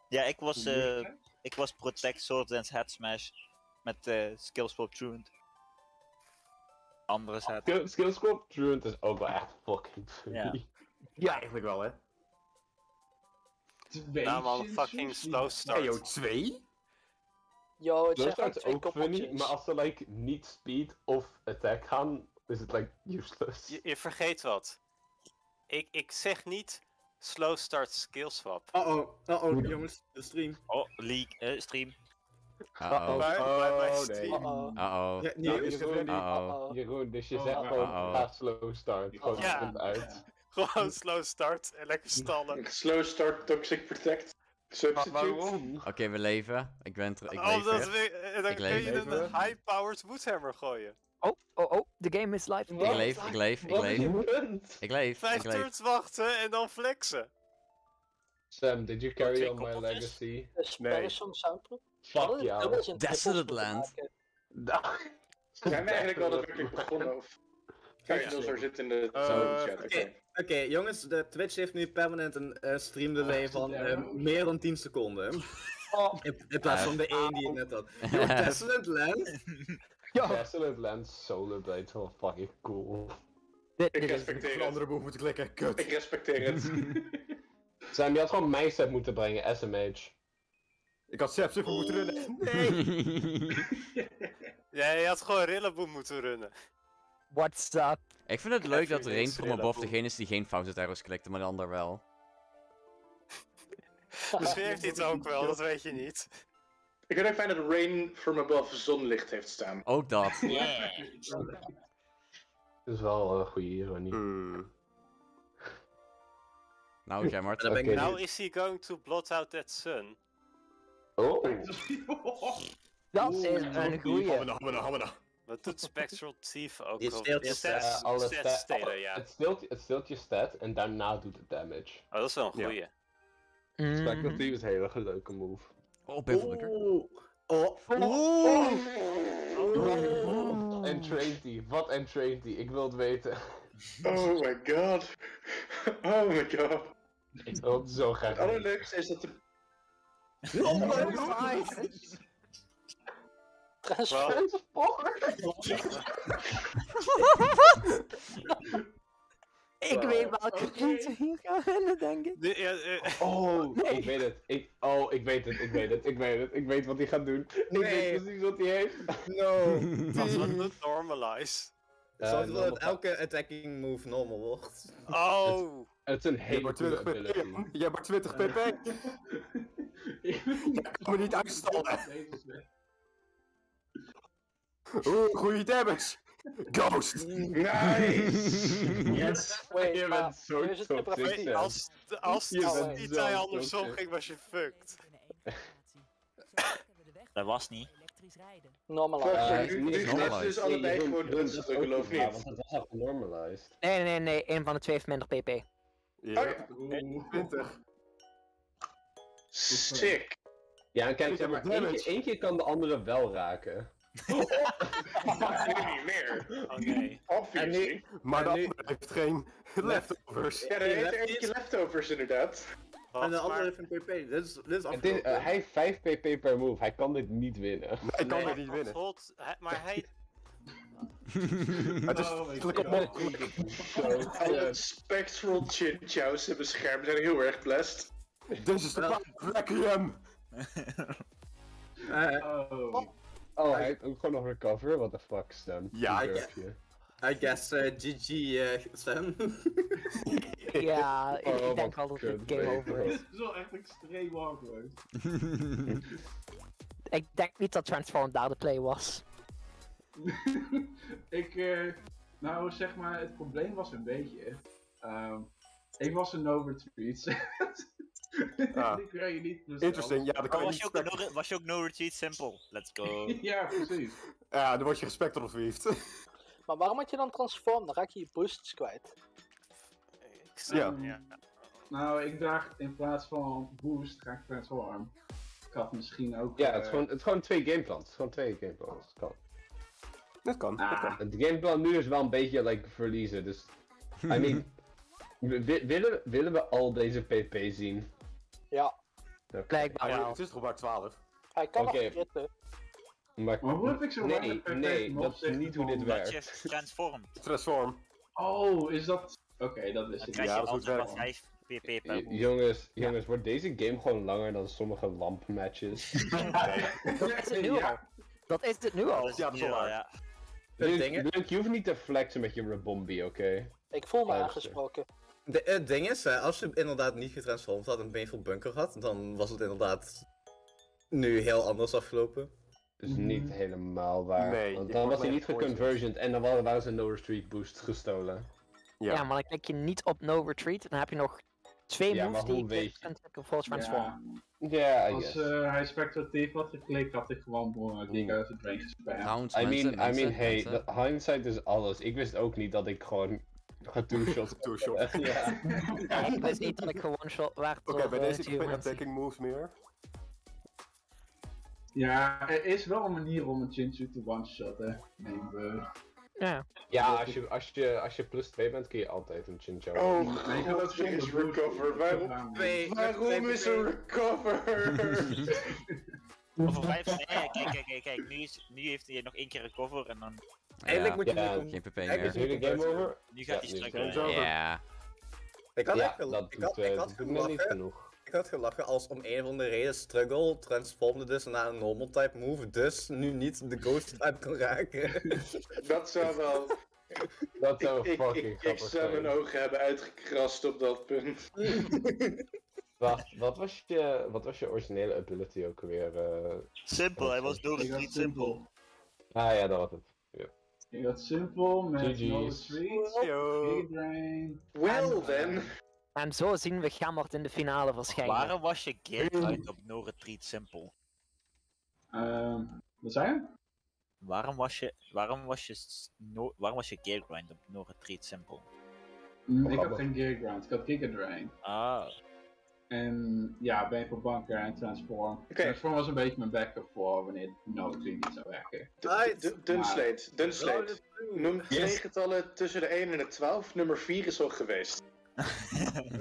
ja, ik was, eh ik was protect sword and head smash met eh skill swap tuned. Andere set. Skill- Skill Squad Truant is ook wel echt fucking funny. Ja. Ja, eigenlijk wel, hè. Twee Nou man, fucking slow start. Hey, yo, twee? Yo, het Those zijn gewoon are twee ook funny, maar als ze like niet speed of attack gaan, is het like useless. Je, je vergeet wat. Ik, ik zeg niet slow start skill swap. Uh-oh, uh-oh, jongens, de stream. Oh, leak, eh, stream. Uh-oh. Oh, stream. nee. Uh-oh. Uh-oh. Ja, Nou, nee, Jeroen, Uh-oh. Uh-oh. Jeroen, dus je Oh, zegt gewoon, Uh-oh. ga slow start. Gewoon Ja. uit. Gewoon slow start en lekker stallen. Slow start, toxic protect. Substitute. Waarom? Oké, we leven. Ik ben terug. Ik Oh, leef dat weer. we, en dan Ik kun leef je een high-powered woodhammer gooien. Oh, oh, oh, de game is live. Ik leef, ik leef, ik is leef. Ik leef, Vijf ik leef. turns wachten en dan flexen. Sam, did you carry on my legacy? De Spellsong soundtrack. Fuck jou. Desolate Land. Zijn we eigenlijk al daadwerkelijk begonnen? Of? Kijk, er zit in de Eh, chat. Oké, jongens, de Twitch heeft nu permanent een eh, stream delay van eh, meer dan 10 seconden. In, in plaats van de 1 die ik net had. Yo, Testament Land. Desolate Land Solar Blade wel fucking cool. Ik respecteer het. andere boek moeten klikken, kut. Ik respecteer het. Sam, je had gewoon Mindset moeten brengen, SMH. Ik had Seb super moeten runnen. Ja, je had gewoon Rillaboom moeten runnen. What's up? Ik vind het leuk dat Rain from above degene is die geen foute arrows klikte, maar de ander wel. Misschien heeft hij het ook wel, dat weet je niet. Ik vind het fijn dat Rain from above zonlicht heeft staan. Ook dat. Dat is wel een goede ironie. Nou, Gemmert. dan ben ik Now is he going to blot out that sun? Oh. Dat is een goeie. Wat doet Spectral Thief ook? Die al? steelt je Stats- Eh, stats stelen, alle- ja. Het steelt, het steelt je stat en daarna doet het damage. Oh, dat is wel een Ja. goeie. Mm. Spectral Thief is een hele leuke move. Oh, Beverlijker. Oh. En traint die, wat en traint die, ik wil het weten. Oh my god. Oh my god. Ik wil het zo graag Het allerleukste is dat de... Ik weet welke mensen hier gaan winnen, denk ik. Oh, ik weet het. Ik, oh, ik weet het, ik weet het, ik weet het. Ik weet wat hij gaat doen. Ik Nee. weet precies wat hij heeft. No. Dat is wat doet Normalize. Eh, dat elke attacking move normal wordt. Oh! Het is een hele maar coole 20 pp. ability. Je hebt maar 20 pp. Kan me niet uitstallen. Oeh, goeie damage. Ghost. Nice. Yes. Wait, Je bent zo het Sam. Als, als die zo tij andersom ging, was je fucked. Dat was niet. Normalize. Volgens mij, Eh, nu, niet normalized. dus allebei Nee, gewoon dat is ook geloof niet niet. Want het was al normalized. Nee, nee, nee, een van de twee heeft minder pp. Ja, Oeh. 20. Sick. Ja, en kijk, Ik maar, eentje, eentje kan de andere wel raken. Nu niet meer. Oh nee. Obviously. Maar andere heeft geen leftovers. Ja, er heeft er eentje leftovers inderdaad. En de andere heeft een pp. Dit is, dit is dit, afgelopen. eh, hij heeft 5 pp per move, hij kan dit niet winnen. Hij kan Nee, er niet winnen. God, hij- maar hij... Het is Oh God. onmogelijk. Alle spectral chinchows in mijn scherm zijn heel erg blessed. Dit is de paard. Requiem. Eh, Oh. Oh, hij heeft ook gewoon nog recover? What the fuck, Stem? Ja, Hoe ik- durf je? I guess eh, GG eh Sam. Ja, ik, Oh, ik denk wel dat het game over is. Het is wel echt extreem awkward. Ik denk niet dat Transform daar de play was. ik, eh, nou zeg maar, het probleem was een beetje. ehm, ik was een no-retreat. Ah. Die je niet besteld. Interesting, ja, dan kan Oh, je was, niet je ook, no, was je ook no retreat simple? Let's go. ja, precies. Ja, dan word je gespectral thieved. Maar waarom had je dan transform? Dan raak je je boosts kwijt. Ik snap- Ja. ja. Nou, ik dacht in plaats van boost ga ik transform. Ik had misschien ook. Ja, het is eh, gewoon, het is gewoon twee gameplans. Het is gewoon twee gameplans. Het kan. Dat kan, dat kan. Ah, Het gameplan nu is wel een beetje like, verliezen, dus... I mean... wi- wi- willen, willen we al deze pp zien? Ja, Oké. Blijkbaar Ah, ja, wel. het is toch maar 12. hij kan Oké. nog. Maar, Maar hoe heb ik zo nee, nee, dat is niet hoe dit Dat werkt. je transformt. Transform. Oh, is dat. Oké, dat is Dan het. Ja, je dat is hoe het altijd maar werkt. 5 pp per J- move. Jongens, jongens, wordt deze game gewoon langer dan sommige lampmatches? Dat is het nu al. Dat is het nu al. Ja, dat is ja. Je hoeft niet te flexen met je Rebombi, oké? Ik voel me aangesproken. De, het ding is, als je inderdaad niet getransformd had en Baneful Bunker had, dan was het inderdaad nu heel anders afgelopen. Dus niet helemaal waar. Nee, Want dan was hij niet geconvergent en dan waren, waren ze no retreat boost gestolen. Ja. Ja. maar dan klik je niet op no retreat. Dan heb je nog twee Ja, moves maar die je weet klikt en klikken voor transform. Ja, als guess. eh, hij spectratief had geklikt, had ik gewoon uh, die uit het brain gespamd. I mean, mensen, I mensen, mean, hey, hindsight is alles. Ik wist ook niet dat ik gewoon ga two-shot. Two-shot. ja. Ja, ik wist niet dat ik gewoon shot werd Oké, door bij eh, deze heb ik geen attacking moves meer. Ja, er is wel een manier om een Chinchu te one-shotten. Neem we. Ja. Ja, als je, als, je, als je plus 2 bent, kun je altijd een Chinchou. Oh, Nee, god, het er is recover. Waarom, Waarom? Twee, waarom is er recover? Over vijf. Nee, kijk, kijk, kijk, kijk. Nu, is, nu heeft hij nog één keer recover en dan. Eigenlijk moet je Ja, nu- Geen PP meer. Is nu de game over? Nu gaat hij Ja, struggelen. Ja. Ik had Ja, echt gel- dat ik had, ik eh, had gelachen. genoeg. Ik had gelachen als om een van de reden Struggle transformde dus naar een normal type move, dus nu niet de ghost type kan raken. Dat zou wel... Dat zou Ik, ik, fucking ik, ik zou mijn ogen hebben uitgekrast op dat punt. Wacht, wat was, je, wat was je originele ability ook weer? eh? Simpel, hij was door niet simpel. Ah ja, dat was het. Ik had simpel met no retreat. Well then. En zo zien we Gammert in de finale verschijnen. Waarom was je Gearblind op no retreat simpel? Ehm, wat zei je? Waarom was je, waarom was je, no, waarom was je Gearblind op no retreat simpel? Mm, ik had geen Gear Ground, ik had Drain. Ah, En ja, ben voor banker en transform. Transform was een beetje mijn backup voor wanneer no retreat niet zou werken. D- Dunslate, Dunslate. Noem twee getallen tussen de 1 en de 12. Nummer 4 is al geweest.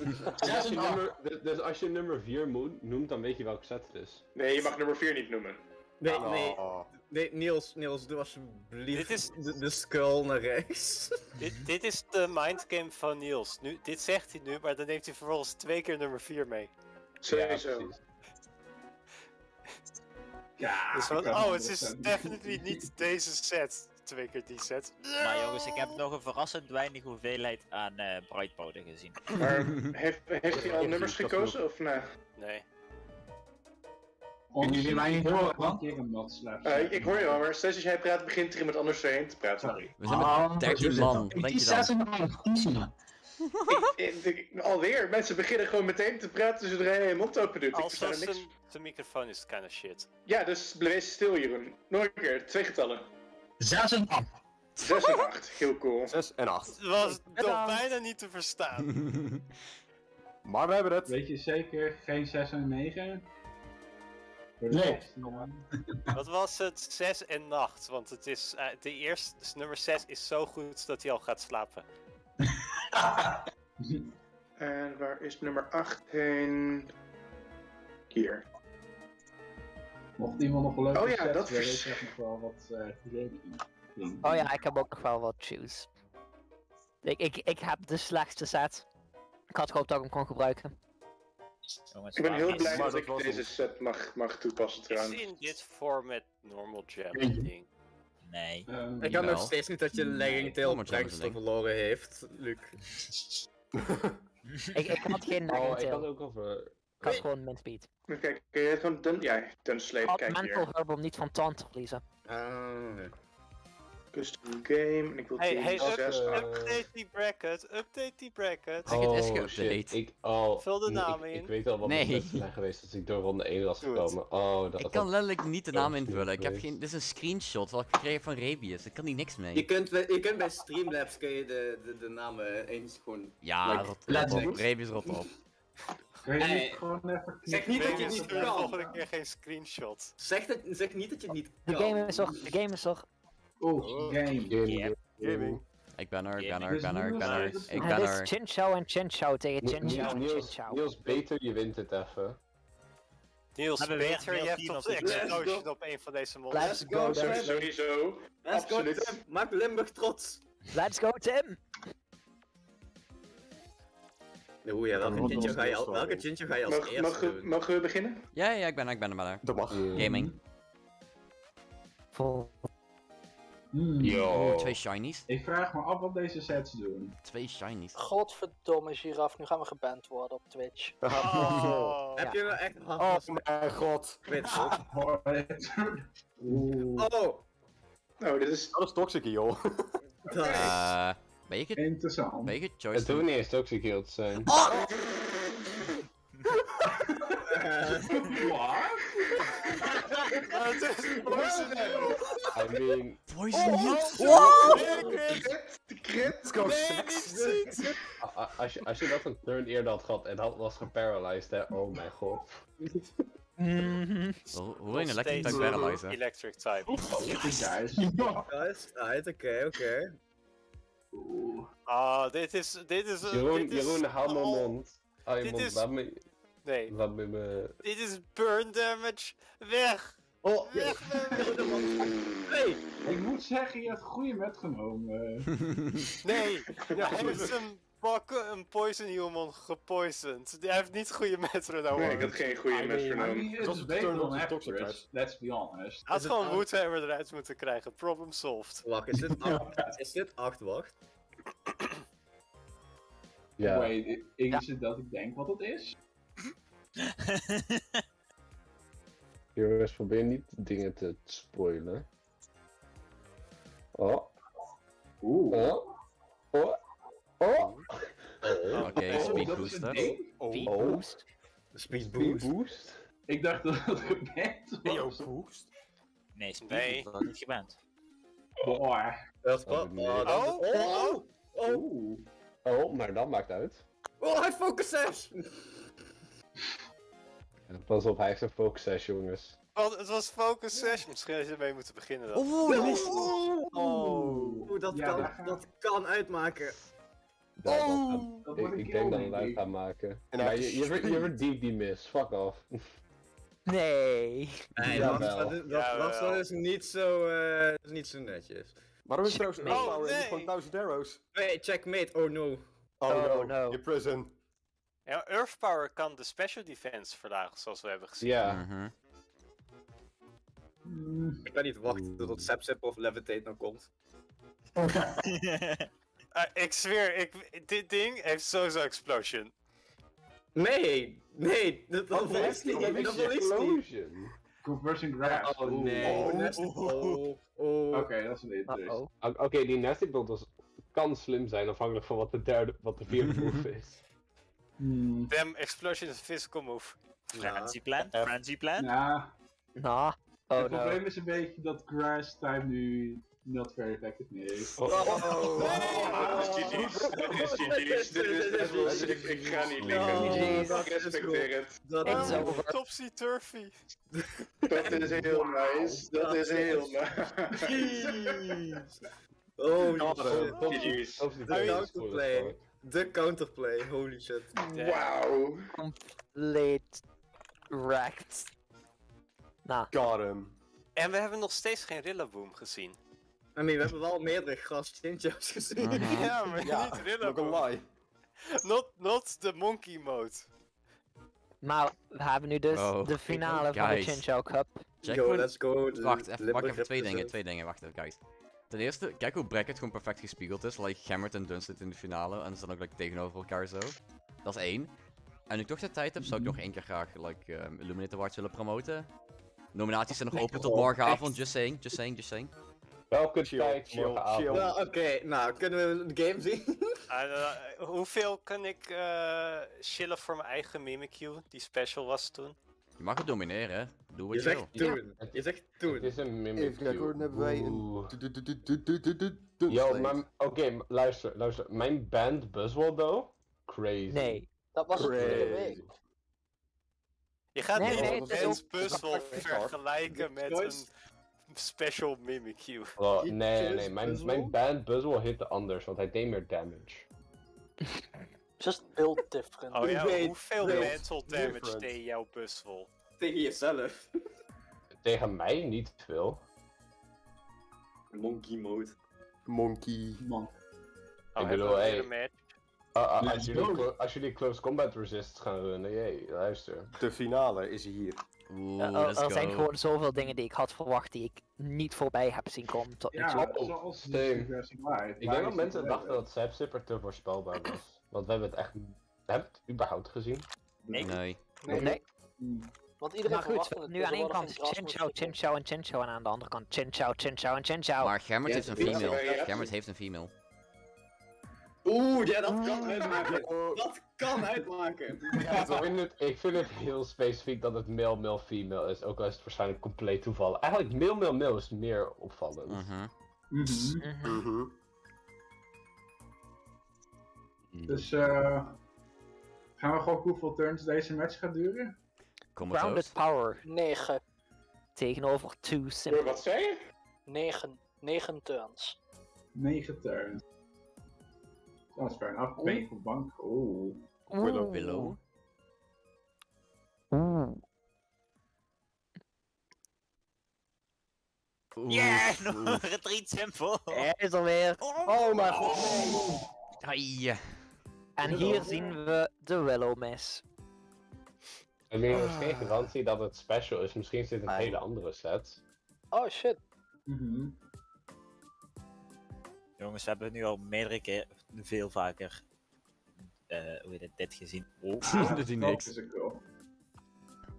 Dus als, je nummer, dus- dus als je nummer 4 moet, noemt, dan weet je welke set het is. Nee, je mag nummer 4 niet noemen. Nee, nee, nee, Niels, Niels, doe alsjeblieft Dit is- de, de skull naar rechts. Dit, dit is de mindgame van Niels. Nu, dit zegt hij nu, maar dan neemt hij vervolgens twee keer nummer 4 mee. Sowieso. Ja, Dus oh, het is definitely niet deze set. Twee keer die set. maar jongens, ik heb nog een verrassend weinig hoeveelheid aan eh Bright Powder gezien. Maar heeft, heeft hij al nummers gekozen of nee? Nee. Jullie mij niet horen, man? Eh, ik hoor je wel, maar steeds als jij praat begint er iemand anders doorheen te praten. Sorry. We zijn met 13 man. Wat denk je dan? Ik- ik- Alweer, mensen beginnen gewoon meteen te praten zodra je mond open doet. Ik Als er niks. zijn microfoon is kinda shit. Ja, dus wees stil Jeroen. Nog een keer, twee getallen. 6 en 8. 6 en 8, heel cool. 6 en 8. Het was nog bijna niet te verstaan. Maar we hebben het. Weet je zeker geen 6 en 9? Nee. Wat was het? 6 en nacht. Want het is, eh, de eerste, dus nummer 6 is zo goed dat hij al gaat slapen. En waar is nummer 8 heen? Hier. Mocht iemand nog een leuke Oh ja, set dat nog wel wat eh gegevens. Oh ja, ik heb ook nog wel wat choose. Ik, ik, ik heb de slechtste set. Ik had gehoopt dat ik hem kon gebruiken. Jongens, Ik ben heel blij dat ik deze set mag, mag toepassen Is trouwens. in dit format normal jam ding? Nee. Ehm, Ik kan nog steeds niet dat je Nee, legging tail ding. verloren heeft, Luc. Ik, ik had geen Oh, negative ik had tail. ook over... Ik had gewoon min speed. Kijken, kun je het gewoon dun... Ja, Dunslate, Had kijk mental hier. herb om niet van tand te verliezen. Ah. Custom game, en ik wil Hey, hey, up- 6, eh, 8. update die bracket, update die bracket. Zeg, het is Oh, geüpdate. Ik, oh, Vul de nee, ik, in. Ik weet al wat Nee. mijn zijn geweest als ik door ronde 1 was gekomen. Oh, dat Ik dat- kan letterlijk niet de naam invullen. Ik heb geen. Dit is een screenshot wat ik gekregen heb van Rabius. Ik kan hier niks Je mee. kunt, bij- je kunt bij Streamlabs kun je de, de, de namen eens gewoon... Ja, like, rot, op. Rabius rot op. Kun je Hey, niet gewoon even zeg niet dat je het niet stuur de kan. volgende keer geen screenshot. Zeg, dat, zeg niet dat je het niet De kan. game is er, de game is er. Oeh, game. Game, Gaming. Ik ben er, ik ben er, ik ben er, ik ben er. is- Ik Het ben is er. Chin Chow en Chin Chow tegen Ni- Chin Ni- Chow en Chin Niels, beter, je wint het even. Niels, beter, je hebt ik- explosion op een van deze Let's monsters. go, Tim. Sowieso. Let's go, Absoluut. Tim. Maak Limburg trots. Let's go, Tim! Oeh ja, welke ons ga je, al, Niels welke Chincho ga je als Mag, eerste mag, doen? mogen we beginnen? Ja, ja, ik ben er, ik ben er, er. Dat mag. Gaming. Vol. Hmm. Yo. Oh, twee shinies. Ik vraag me af wat deze sets doen. Twee shinies. Godverdomme, giraf, nu gaan we geband worden op Twitch. Oh. Heb je nou echt Oh mijn god. Het. Oeh, Oh! Nou, dit is... Dat is toxic, joh. Eh, ben je ge- interessant. ben je Het gechoiced? hoeft niet eens toxic heel te zijn. Wat? Het is poison I mean, Poison niet? De crit! Let's go, als je, als je dat een turn eerder had gehad en dat was geparalyzed, hè, oh mijn god. Mhm. Hoe een electric type paralyzer? Electric type. Guys. Right, oké, oké. Ah, dit is. Dit is. Jeroen, dit is Jeroen, hou mijn mond. Hou je dit mond, laat me... Nee. Laat me me... Dit is burn damage. Weg! Oh, Weg! Hey, ik moet zeggen, je hebt goede metgenomen. Nee! Hij heeft een, poison human gepoisoned. Die heeft niet goede metronoom. Nee, ik had geen goede I metronome. mean, Het was it's een beter turn dan Average, let's be honest. Hij had Is gewoon Woodhammer eruit moeten krijgen. Problem solved. Wacht, is dit 8? Is dit 8, wacht? Ja. Wait, is het dat ik denk wat het is? Jongens, probeer niet dingen te spoilen. Oh. Oeh. Oh. Oh. Oh. Oké, Oh, speed dat is een booster. ding? Speed Oh. boost. Speed Speed boost. boost. Ik dacht dat het geband was. boost? Nee, speed Nee. is niet geband. Boah. Dat is Oh. Oh, dat Oh, oh, oh. Oh, maar dat maakt uit. oh, hij focus 6! Pas op, hij heeft een focus 6, jongens. Want het was focus session. Misschien had je ermee moeten beginnen dan. Oh, mist. Oh, Oeh, dat, Ja, kan, dat kan uitmaken. Ja, dat gaat- Dat ik, een ik denk dat het uit gaat maken. En je, je, je verdiept die mis, fuck off. Nee. Nee, dat, dat, is- dat, dat is wel eens niet zo, eh, is niet zo netjes. Waarom is trouwens Checkmate. Earthflower en niet nee. gewoon 1000 arrows? Nee, checkmate, oh no. Oh, Oh, no, no. in prison. Ja, Earth Power kan de special defense verlagen, zoals we hebben gezien. Ja. Mhm. Ik kan niet wachten tot Sepsip of Levitate nou komt. Ah, ik zweer, ik, dit ding heeft sowieso explosion. Nee, nee, dat, dat Oh, niet. is Dat niet. explosion. Conversing grass. Oh, nee. Oh, nasty. Oh. Oké, dat is een hit dus. O- Oké, die nasty build was, kan slim zijn afhankelijk van wat de derde, wat de vierde move is. Hmm. Damn, explosion is a physical move. Frenzy plan? Frenzy plan? Nou, Nah. Oh het no. probleem is een beetje dat grass type nu not very effective meer is. Oh. GG's. Dit is GG's. Dit is echt wel- Ik ik ga niet Oh, liggen. dat Ik is respecteer het. Dat is Oh, over. Topsy turvy. Dat is heel nice. Dat is heel nice. Oh, shit. eh, Topsy- GG's. Topsy De counterplay. holy shit. Wauw. Complete wrecked. Nah. Got him. En we hebben nog steeds geen Rillaboom gezien. I mean, we hebben wel meerdere gras gezien. Mhm. Ja, maar Ja, niet not Rillaboom. gonna lie. Not, not the monkey mode. Maar we hebben nu dus Oh, de finale van de. Chinchou Cup. Check Yo, let's go. Wacht, even, wacht Limburg even, twee dingen, twee dingen, wacht even, guys. Ten eerste, kijk hoe Bracket gewoon perfect gespiegeld is, like Gammert en Dunstan in de finale, en ze staan ook like, tegenover elkaar zo. Dat is één. En nu ik toch de tijd heb, zou ik nog één keer graag like, um, Illuminator Awards willen promoten. Nominaties zijn nog open tot morgenavond, just saying, just saying, just saying. Welke Chill, tijd chill, morgenavond? chill. Nou, oké, nou, kunnen we de game zien? Eh, hoeveel kan ik eh chillen voor mijn eigen Mimikyu, die special was toen? Je mag het domineren, hè. Doe wat je, wil. Toen. Je zegt toen. Het is een mimic. Even kijken hebben wij een... Yo. Oké, luister, luister. Mijn band Buzzwaldo? Crazy. Nee, dat was Crazy. het week. Je gaat niet nee, een band vergelijken met een special Mimikyu. Nee, nee, nee. Mijn, mijn band Buzzwall hitte anders, want hij deed meer damage. Just build different. Oh ja, hoeveel mental damage deed jouw buzzwol? Tegen jezelf. Tegen mij niet veel. Monkey mode. Monkey. Man. Oh, Ik hebben bedoel, hey. match? Ah, ah, als, jullie als close combat resist gaan runnen, jee, luister. De finale is hier. Oeh, Eh, er, er zijn gewoon zoveel dingen die ik had verwacht die ik niet voorbij heb zien komen tot nu toe. Ja, Oh, zoals. Ik denk dat mensen dachten dat Sapsipper te voorspelbaar was. Want we hebben het echt... We hebben het überhaupt gezien. Nee. Nee. Nee. Nee. Want iedereen Maar goed, het, nu aan één kant Chinchou, Chinchou en Chinchou en aan de andere kant Chinchou, Chinchou en Chinchou. Maar Gammert Ja, heeft een female. ja. Gammert heeft een female. Oeh, ja, dat kan uitmaken. Dat kan uitmaken. ik, vind het, ik vind het heel specifiek dat het male, male, female is. Ook al is het waarschijnlijk compleet toevallig. Eigenlijk male, male, male is meer opvallend. Mhm. Mhm. Mhm. Dus eh gaan we gewoon hoeveel turns deze match gaat duren? Grounded Power 9. tegenover 2 Yo, Simple. wat zei je? 9. 9 turns. 9 turns. Dat is fair enough. 2 voor bank. Oeh. Willow. Willow. Oeh. Yeah, nog een retreat simpel. Hij is er weer. Oh mijn god. nee. Ai. En hier zien we de Willow Miss. I mean, er is geen garantie dat het special is. Misschien zit een hele andere set. Oh shit. Mhm. Jongens, we hebben nu al meerdere keer, veel vaker, eh hoe heet het, dit gezien. Oh. Hij Dat niks. is goal.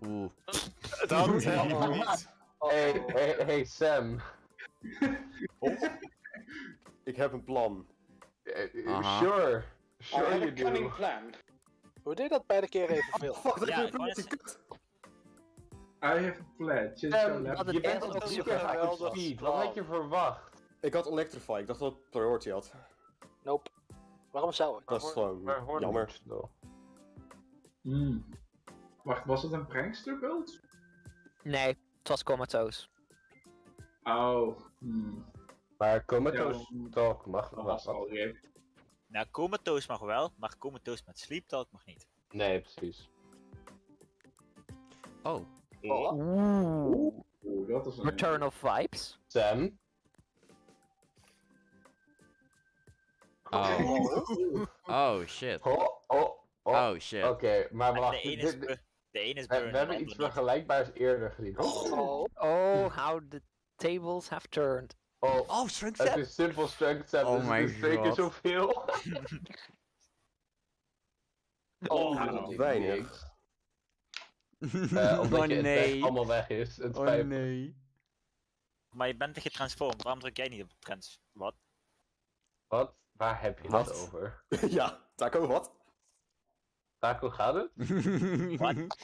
Oeh. Dat helemaal niet. Hey, hey, hey Sam. Ik heb een plan. Eh, Aha. Sure. I Sure have you do. plan. Hoe deed dat beide keer evenveel? Wacht, ik Ja, heb een zeggen- I have a plan. Chin Chan left. wat het Je bent drie super geweldig speed. Wat had je verwacht? Ik had Electrify, ik dacht dat het priority had. Nope. Waarom zou ik? Dat is gewoon jammer. Hmm. Wacht, was het een prankster build? Nee, het was Comatose. Oh. Hmm. Maar Comatose Ja, Talk mag Dat wel. was al. Nou, Comatose mag wel, maar Comatose met Sleep Talk mag niet. Nee, precies. Oh. Oh. Oeh. Oeh, dat is een... Return of Vibes. Sam. Oh. Oh shit. Oh, oh, oh. Oh shit. Oké, maar wacht. de ene is, de ene is we, burn, we hebben iets vergelijkbaars eerder gezien. Oh, Oh. Oh, how the tables have turned. Oh, Oh, strength het set. is simpel strength set, Oh dus het my is twee keer God. zoveel. Oh, nou, Weinig. Eh, omdat oh je het nee. allemaal weg is. Het Oh nee. Maar je bent getransformed, waarom druk jij niet op trans? Wat? Wat? Waar heb je het over? ja, Taco, wat? Taco, gaat het? Wat?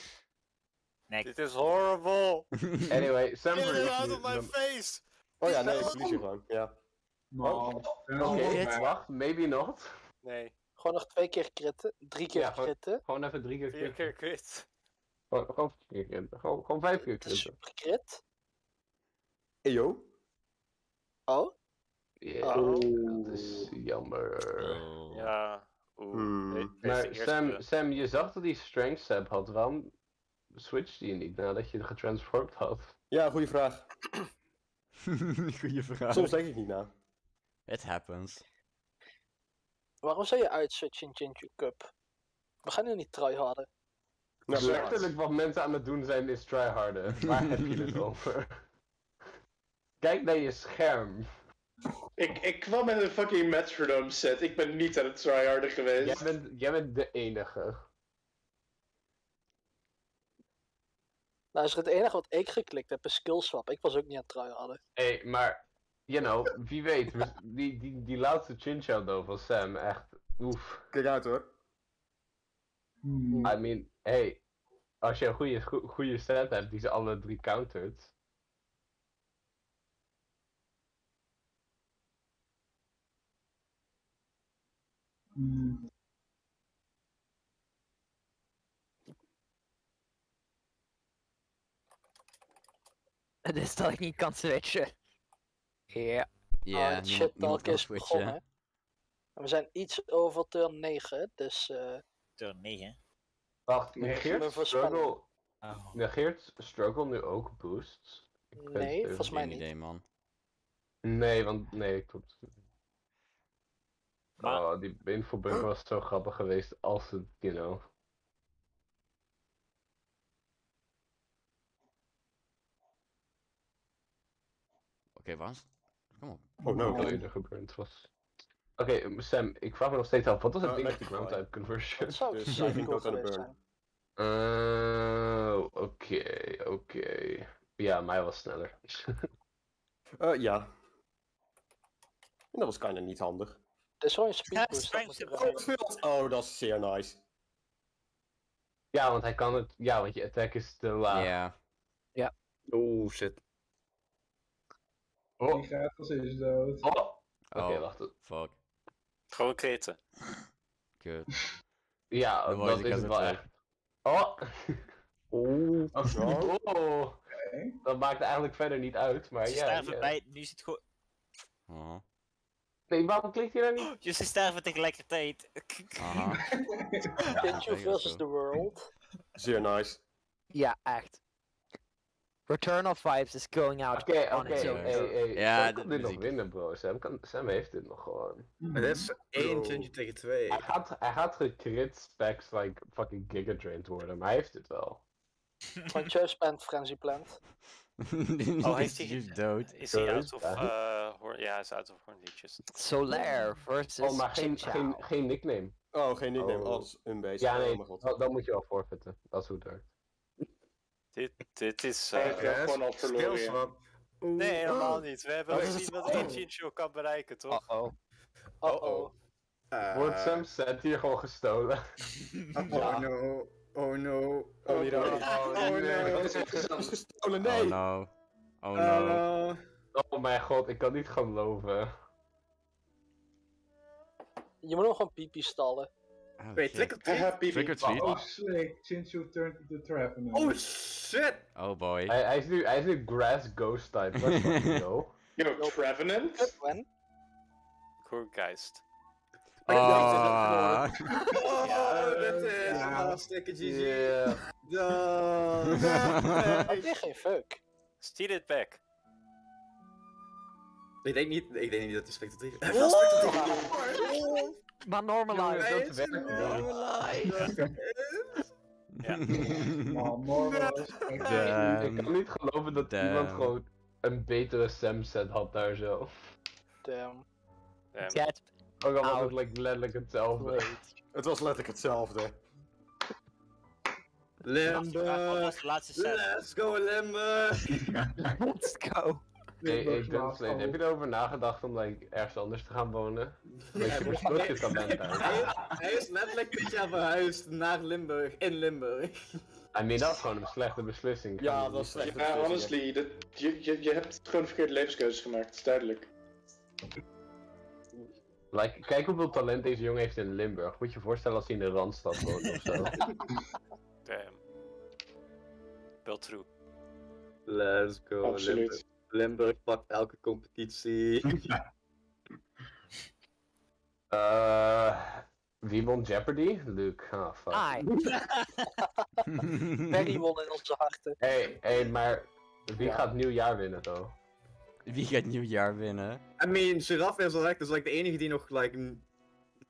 Nee, Dit is horrible. Anyway, Sam Get it out of my face. Oh ja, nee, ik verlies je gewoon. Ja. Man. Oké, Shit. wacht, maybe not. Nee, Gewoon nog twee keer kritten. Drie keer Ja, gewoon- kritten. Gewoon even drie keer vier kritten. keer crit. Gewoon, gewoon vier keer kritten. Gewoon, gewoon vijf keer kritten. super crit. Hey yo. Oh. Ja, Oh. dat is jammer. Oh. Ja. Oeh. Hmm. Nee, Maar Sam, Sam, je zag dat hij strength stab had. Waarom switchte je niet nadat je getransformed had? Ja, goede vraag. Goeie vraag. Soms denk ik niet na. It happens. Waarom zou je uitswitchen in Jinju Cup? We gaan nu niet tryharden. Nou, Letterlijk wat mensen aan het doen zijn is tryharden. Waar heb je het over? Kijk naar je scherm. Ik, ik kwam met een fucking Metrodome set. Ik ben niet aan het tryharden geweest. Jij bent, jij bent de enige. Nou, is het enige wat ik geklikt heb is skillswap. Ik was ook niet aan het tryharden. Hé, hey, maar, you know, wie weet, we- die, die, die laatste chin van Sam, echt, oef. Kijk uit hoor. Hmm. I mean, hey, als je een goede, go- goede set hebt die ze alle drie countert. Hmm. Is dat ik niet kan switchen. Ja. Ja, Ah, shit kan is begonnen. En we zijn iets over turn 9, dus eh, turn 9. Wacht, negeert struggle, Oh. negeert struggle nu ook boosts? Ik nee, volgens mij Geen niet. idee, man. Nee, want nee, klopt. Maar- Oh, die infobug was zo grappig geweest als het, you know. Oké, waar is Kom op. Oh no. Veel eerder gebeurd was. Oké, Sam, ik vraag me nog steeds af, wat was het Uh, ding met die ground type conversion? Dat zou Dus geweest burn. Oh, oké, oké. Ja, mij was sneller. Eh, ja. En dat was kinda niet handig. Ja, eruit. Goldfield! Oh, dat is zeer nice. ja, want hij kan het. Ja, want je attack is te laag. Ja. Oeh, shit. Oh, Die Gratis is dood. oh. Oké, Oh, wacht. fuck. Gewoon kritten. Kut. Ja, Dan dat is het wel echt. Oh! Oeh. Oh, zo. Oh. Dat maakt eigenlijk verder niet uit, maar Ze ja. sterven ja. bij, nu zit gewoon... Oh. Nee, waarom klikt hij daar niet? Je ze sterven tegelijkertijd. Aha. Tenchu versus the world. Zeer nice. Ja, echt. Return of Vibes is going out Oké, on oké, its hey, own. hey. Ja, Sam dit kan dit nog winnen, bro. Sam, kan, Sam heeft dit nog gewoon. Het is 1 Chinju tegen 2. Hij gaat, hij gaat gecrit specs like fucking Giga Drained worden, maar hij heeft het wel. Want jij spent Frenzy Plant. Oh, heeft hij... is dood. Is hij out Dood, of... ja. eh Horn- ja, hij is out of Horn Leeches. Solaire versus Oh, maar geen, geen, geen nickname. Oh, geen nickname Oh. als een bezig. Ja, nee, Oh dan, dan moet je wel forfeiten. Dat is hoe het werkt. Dit, dit is... Eh, gewoon al verloren. Nee, helemaal niet. We hebben Wat gezien wat Chincho kan bereiken, toch? Uh-oh. Uh-oh. Wordt Uh, Sam set hier gewoon gestolen? Oh no. Oh no. Oh, niet no. Oh Oh nee, no. gestolen. Oh Nee! no. Oh no. Oh. Oh mijn god, ik kan niet geloven. Je moet nog gewoon pipi stallen. Oh, Wait, shit. trick or Haha, treat? pipi. Trick or treat? Oh, slick. Chinchu turned to the trap. Oh shit! Oh boy. Hij, hij, is nu, hij is nu grass ghost type. Let's fucking go. Yo, Trevenant? When? Koergeist. Oh. Oh, dat is hartstikke GG. Je geen fuck? Steal it back. Ik denk niet, ik denk niet dat hij spectatief is. Maar normalize. Dat werkt niet. Ja. Oh, Mormons. Ik kan niet geloven dat Damn. iemand gewoon een betere Sam set had daar zo. Damn. Damn. Get Ook al was het like, letterlijk hetzelfde. Het was letterlijk hetzelfde. Set? Let's go Limburg. Let's go. Hey, hey, heb je erover nagedacht om like, ergens anders te gaan wonen? Weet je, uit. Hij, hij is letterlijk dit jaar verhuisd naar Limburg, in Limburg. I mean, dat is gewoon een slechte beslissing. Ja, dat is slecht. Ja, honestly, dat, je, je, je hebt gewoon verkeerde levenskeuzes gemaakt, dat is duidelijk. Like, kijk hoeveel talent deze jongen heeft in Limburg. Moet je je voorstellen als hij in de Randstad woont of zo. Damn. Wel true. Let's go Limburg. Absoluut. Limburg pakt elke competitie. Eh, wie won Jeopardy? Luke. Ah, fuck. Ai. Barry won in onze harten. Hey, hey, maar wie Ja. gaat nieuwjaar winnen, though? Wie gaat nieuwjaar winnen? I mean, Giraffe is al echt, dus like de enige die nog like,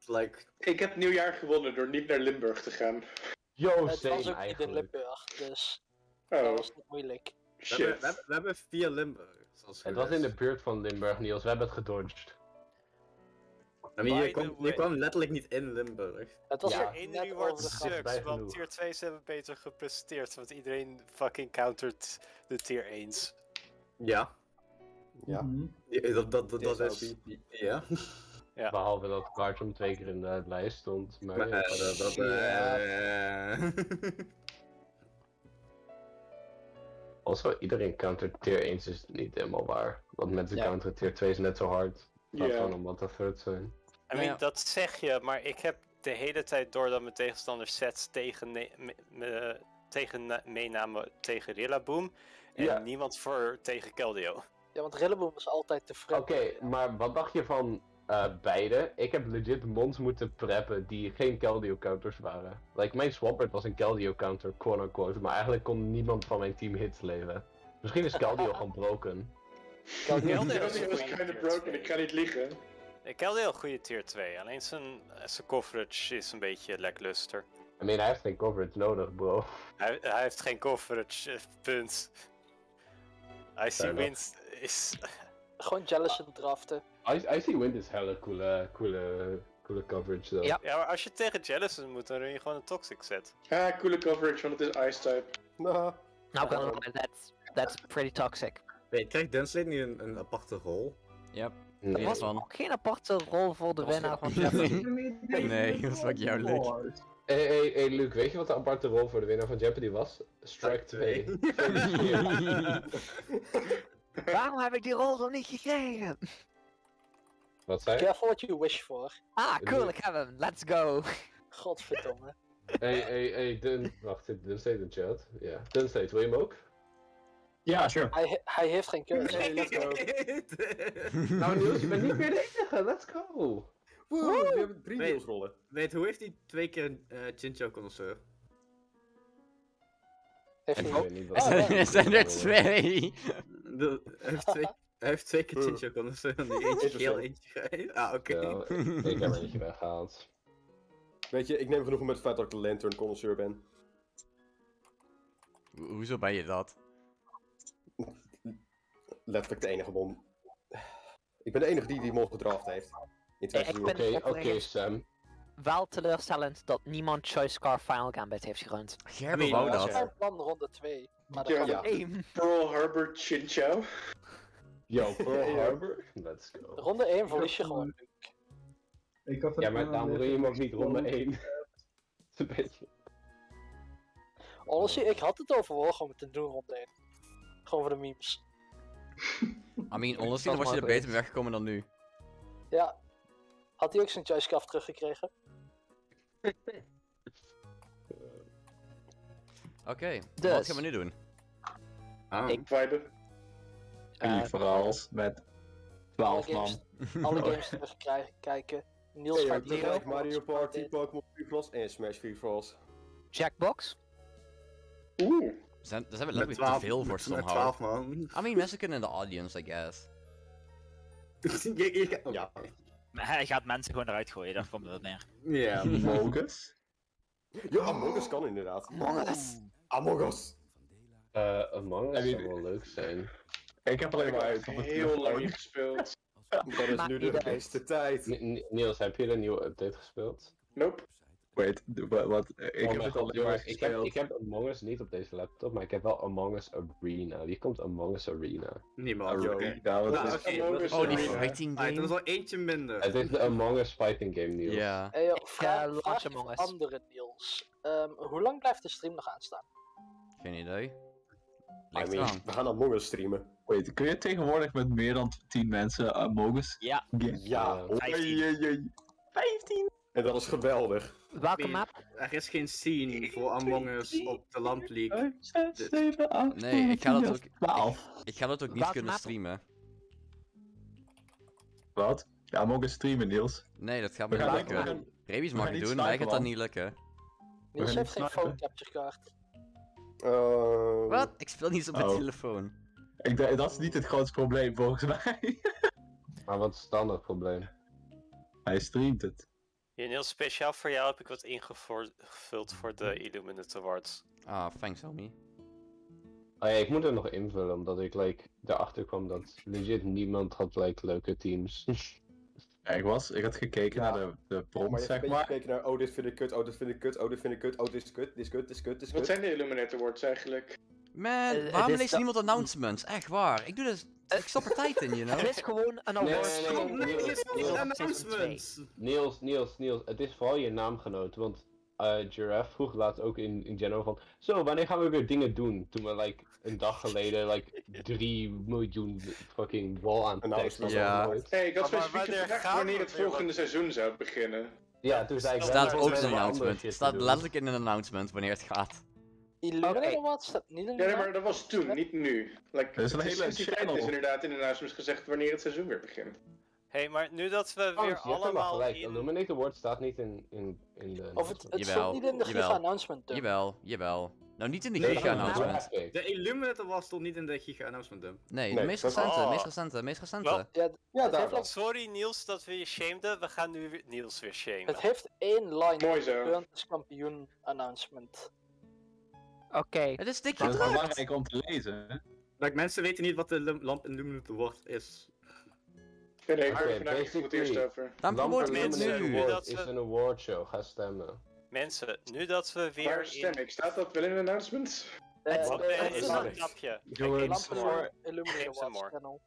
like Ik heb nieuwjaar gewonnen door niet naar Limburg te gaan. Yo, Het was ook niet in. Limburg, dus dat Oh, was niet moeilijk. We hebben, shit. we, hebben, we hebben vier Limburgers. als Het was in de buurt van Limburg, Niels. We hebben het gedodged. Je, way. kwam letterlijk niet in Limburg. Het was Ja. reward grens. sucks, want genoeg. tier 2's hebben beter gepresteerd, want iedereen fucking countert de tier 1's. Ja, Ja. Mhm. Ja, dat, dat, dat, dat is. Ja. Ja. Behalve dat Kartrum twee keer in de lijst stond. Maar, Maar ja, eh, dat. dat Ja. Also, iedereen counter tier 1 is niet helemaal waar. Want mensen Ja. counter tier 2 is net zo hard. Ja. gewoon om wat de third zijn. I mean, ja. dat zeg je, maar ik heb de hele tijd door dat mijn tegenstanders sets tegen, me- me- tegen na- meenamen tegen Rillaboom. En Ja. niemand voor tegen Keldeo. Ja, want Rilleboom is altijd te Oké, maar wat dacht je van eh, beide? Ik heb legit mons moeten preppen die geen Keldeo counters waren. Like, mijn Swampert was een Keldeo counter, quote unquote. Maar eigenlijk kon niemand van mijn team hits leven. Misschien is Keldeo gewoon broken. Keldeo een was kinda broken, 2. ik kan niet liegen. Nee, Keldeo goede tier 2, alleen zijn, zijn coverage is een beetje lackluster. I mean, hij heeft geen coverage nodig, bro. Hij, hij heeft geen coverage, eh, punt. IC enough. Wind is... Gewoon jealous en draften. I, I see Wind is hella coole, coole, coole coverage, though. Ja. Ja, maar als je tegen Jellison moet, dan run je gewoon een toxic set. Ah, coole coverage, want het is ice type. Nou, Nou, that's, that's pretty toxic. Wait, krijgt Dunslade nu een, een aparte rol? Yep. Er Nee. was van. geen aparte rol voor de Was winnaar van Jeopardy. Nee, dat fuck jou, Luke. Hey, hey, hey, Luke, weet je wat de aparte rol voor de winnaar van Jeopardy was? Strike 2. Waarom heb ik die rol nog niet gekregen? Wat zei je? Careful what you wish for. Ah, cool, ik heb hem. Let's go. Godverdomme. Hey, hey, hey, Dun. Wacht, zit Dun steeds in de chat? Ja. Dun steeds, wil je hem ook? Ja, sure. Hij, hij heeft geen keuze. Nee, let's go. Nou Niels, je bent niet meer de enige, let's go! Woe, we hebben drie Weet- deelsrollen. Weet, hoe heeft hij twee keer een uh, Chincho connoisseur? Heeft hij... ja. Er zijn er twee. Hij, heeft twee, hij heeft twee keer. Chincho connoisseur en die eentje geel, eentje grijs. Ah, oké. Ja, ik, ik heb er eentje weggehaald. Weet je, ik neem genoeg met het feit dat ik de lantern connoisseur ben. Ho- Hoezo ben je dat? Letterlijk de enige bom. Ik ben de enige die die mol gedraft heeft. In Eh, ik 2000 ben- Oké, oké Sam. Wel teleurstellend dat niemand Choice Scar Final Gambit heeft gerund. Gerber wou dat. plan ronde 2. Maar dat Ja, kan ja. Eén. Yo, Pearl Ja. Harbor? Let's go. Ronde 1 verlies je gewoon. Ik had het Ja, maar daarom wil je hem ook niet ronde gesproken. 1. een beetje. Honestly, ik had het overwogen om het te doen ronde 1. Gewoon voor de memes. I mean, honestly, Dat dan was je er beter mee weggekomen dan nu. Ja. Had hij ook zijn choice scarf teruggekregen? Oké, Dus. wat gaan we nu doen? Ah. Ik- Vibe. Eh, vooral met 12 Alle man. games, alle games. Niels Hey, gaat ook tegelijk leren. Mario Party, Pokémon Free Floss en Smash Free Floss. Jackbox? Oeh. Zijn, er zijn we letterlijk te 12 veel voor somehow. 12 man. I mean, mensen kunnen in de audience, I guess. Ja. Maar hij gaat mensen gewoon eruit gooien, daar komt het neer. Ja. Mogus? Ja, Among Us kan inderdaad. Among Us. Among Us. Eh, Among Us zou wel leuk zijn. Ik heb alleen maar uit op het heel lang niet gespeeld. Dat is nu de uit. beste tijd. N- Niels, heb je de nieuwe update gespeeld? Nope. Wait, wat? wat ik Oh heb het alleen maar jongens, ik heb, gespeeld. ik heb Among Us niet op deze laptop, maar ik heb wel Among Us Arena. Wie komt Among Us Arena? Niemand. Nou, is- Among Us is Oh, die fighting Ah, dat is game? al eentje minder. Het is de Among Us fighting game, Niels. Ja. Hey, Ik, eh, vraag Among Us. andere Niels. Ehm, hoe lang blijft de stream nog aanstaan? Geen idee. I mean, we gaan Among Us streamen. Wait, kun je tegenwoordig met meer dan 10 mensen Among Us? Ja. Ja, Ja. oei, 15. oei, oei. 15! En dat is geweldig. Welke map? Er is geen scene voor Among Us op de Lamp League. 5, 6, Dit. 7, 8, Nee, ik ga dat ook- 12. Ik ga dat ook niet Welke kunnen map? streamen. Wat? Ja, Among Us streamen, Niels. Nee, dat gaat me gaan, niet we lukken. gaan, Rabies we mag het niet doen, mij gaat dat niet lukken. Niels heeft geen phone capture kaart. Eh, Wat? Ik speel niet op mijn Oh. telefoon. ik, denk- dat is niet het grootste probleem volgens mij. Maar wat is dan het probleem? Hij streamt het. Ja, Niels, speciaal voor jou heb ik wat ingevuld voor de Illuminate Awards. Ah, thanks homie. Oh ja, ik moet het nog invullen, omdat ik like, erachter kwam dat legit niemand had like, leuke teams. Ja, ik, was, ik had gekeken Ja. naar de, de prompt, zeg maar. gekeken naar, oh dit vind ik kut, oh dit vind ik kut, oh dit vind ik kut, oh dit is kut, dit is kut, dit is kut, dit is Wat kut. zijn de Illuminate Awards eigenlijk? Man, Eh, waarom leest niemand announcements? Echt waar. Ik doe dus... Ik stop er tijd in, you know? Het is gewoon een award. nee, nee, Waarom nee, nee, nee, is nee, niet nee. announcements? Niels, Niels, Niels, het is vooral je naamgenoot, want eh Giraffe vroeg laatst ook in, in general van, zo, wanneer gaan we weer dingen doen? Toen we like een dag geleden like 3 miljoen fucking wall aan tekst Announcements. hadden Ja. Hey, ik had specifiek wanneer gevraagd het volgende seizoen zou beginnen. Ja, toen zei ik... "Ja, staat we ook hebben een announcement. Het staat doen." letterlijk in een announcement wanneer het gaat. Staat niet in de Ja, nee, maar dat was toen, niet nu. Like, Er is een het hele channel. is inderdaad in de gezegd wanneer het seizoen weer begint. Hé, hey, maar nu dat we weer hebt helemaal allemaal gelijk, in... Illuminate Award staat niet in, in, in de... Of het, het Jawel, stond niet in de jawel. Giga announcement dump. Jawel, jawel. Nou, niet in de Nee, giga dat is een announcement. draft pick. De Illuminate was stond niet in de Giga announcement dump. Nee, de Nee, meest recente, Oh. meest recente, meest recente. Ja, Ja, daar heeft. Sorry Niels dat we je shameden, we gaan nu weer Niels weer shamen. het heeft één line. Mooi zo. Kampioen announcement. Oké. Het is dik Dat is belangrijk om te lezen. Like, mensen weten niet wat de Lamp Illuminate Award is. Ja, nee, ik hoor vandaag voel het eerst over. Dan promoten mensen nu. Award Dat is we- een awardshow, ga stemmen. Mensen, nu dat we weer Waar in... stem ik? Staat dat wel in de announcements? Eh, Het de- eh, het is is een een knapje. Jongens, lampen voor, voor channel.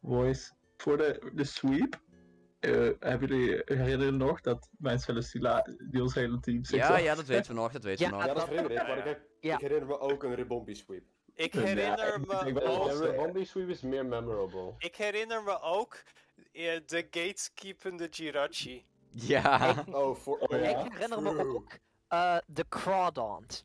boys, voor de, de sweep. eh, hebben jullie herinneren nog dat mijn Celestila, die ons hele team zich Ja, ja, dat weten we nog, dat weten we nog. Ja, dat herinner ik, maar ik, heb- Ja. ik herinner me ook een Ribombie sweep. Ik herinner me ook... Bombay Sweep is meer memorable. Ik herinner me ook de gateskeepende Jirachi. Ja. Oh, voor... Oh, ja. Ik herinner me True. ook Eh, de Crawdaunt.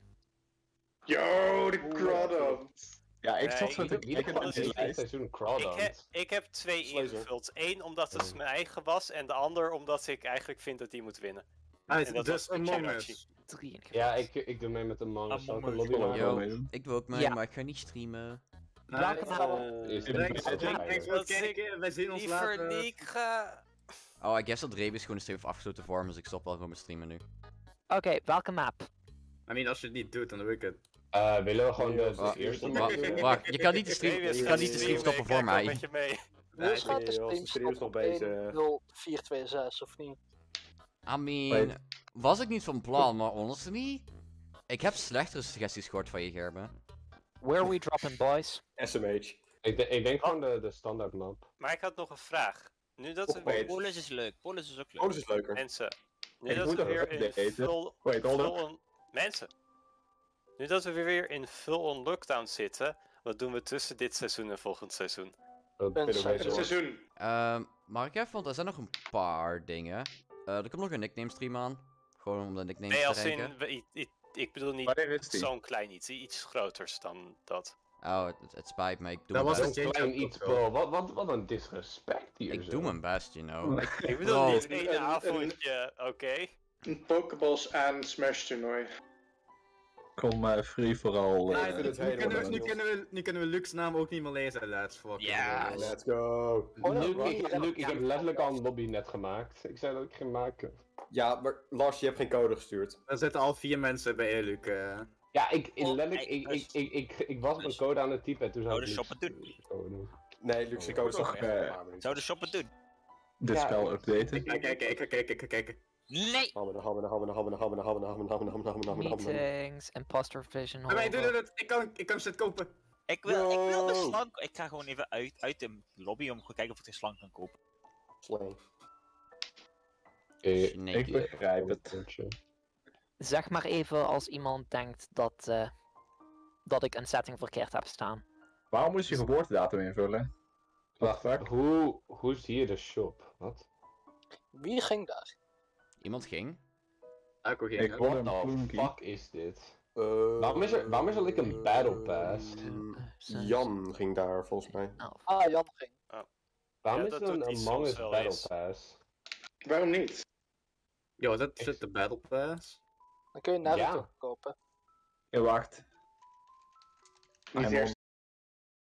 Yo, de Crawdaunt. Ja, ik zat ik- ik die niet- lijst. seizoen Ik, Crawdaunt. heb, ik heb twee Slazer. ingevuld. Eén omdat het mijn eigen was en de ander omdat ik eigenlijk vind dat die moet winnen. En dat dus was Among. Us. Ja, ik, ik doe mee met de man. Zal ik een Among Us. lobby Ik wil ik ook mee, Ja. maar ik ga niet streamen. Welke Eh, Ik kijken. Wij zien ons later. ga... Oh, I guess dat Rebus gewoon de stream heeft afgesloten voor hem, dus ik stop wel gewoon met streamen nu. Oké, welke map? I mean, als je het niet doet, dan doe ik het. Eh, willen we gewoon de, Wa- eerste map doen? Wacht, je kan niet de stream, je kan niet de stream streamen, stoppen ik voor mij. met je mee. Dus gaat de nee, stream stoppen nog op bezig. 1.0426 of niet? I mean, Wait. was ik niet van plan, maar honestly, ik heb slechtere suggesties gehoord van je, Gerben. Where we dropping, boys? SMH. Ik, de- ik denk gewoon de, de standaard map. Maar ik had nog een vraag. Nu dat we. Polis is leuk. Polis is ook leuk. Polis is leuker. Mensen, nu Ik dat moet we weer in updaten. full, Wait, on... Mensen, nu dat we weer in full on lockdown zitten, wat doen we tussen dit seizoen en volgend seizoen? Dat Een seizoen. Het zo. seizoen. Ehm, maar ik even, want er zijn nog een paar dingen. Eh, er komt nog een nickname stream aan. Gewoon om de nicknames Nee, te als ranken. in, we- ik, bedoel niet zo'n klein iets, iets groters dan dat. Oh, het, het spijt me, ik doe Dat mijn was best. een klein iets, bro. Wat, wat, wat een disrespect hier Ik zo. doe mijn best, you know. Ik bedoel niet één avondje, oké? Een Pokeballs aan Smash toernooi. Kom eh, free vooral. Het nu, kunnen we, nu, niet. kunnen we, nu kunnen we Luke's naam ook niet meer lezen. Let's fucking Ja. go. Let's go. Oh, Luke, ik, Luke, ik heb letterlijk al een lobby net gemaakt. Ik zei dat ik ging maken. Ja, maar Lars, je hebt geen code gestuurd. Er zitten al vier mensen bij eh. Ja, ik, Oh, hey, ik, ik, dus- ik, ik, ik was mijn dus- code aan het typen en toen zou Oh, ik de shoppen doen. code doen. Nee, Luxe code is Toch, eh. Zou de shopper doen? dit Ja, spel updaten. Ik ga kijken, ik ga kijken, ik ga kijken. Nee! Hammen, hammen, hammen, hammen, hammen, hammen, hammen, hammen, hammen, hammen, hammen, hammen. Meetings, imposter vision. Maar mij, doe dit, ik kan, ik kan shit kopen. Ik wil, ik wil de Yo. slank. Ik ga gewoon even uit, uit de lobby om te kijken of ik de slank kan kopen. Slang. Eh, Snake. Ik begrijp het. Zeg maar even als iemand denkt dat, eh, dat ik een setting verkeerd heb staan. Waarom moest je geboortedatum invullen? Fuck? Hoe, hoe is hier de shop? Wat? Wie ging daar? Iemand ging? Ik hoorde What the plonkie. fuck is dit? Eh, Waarom is er, waarom is er like een battle pass? Jan ging daar volgens mij. Ah, Jan ging. Waarom Ja, is er een Among Us battle pass? Waarom niet? Yo, dat zit de Battle Pass. Dan kun je Naruto Ja. kopen. Ja, wacht. Niet I'm eerst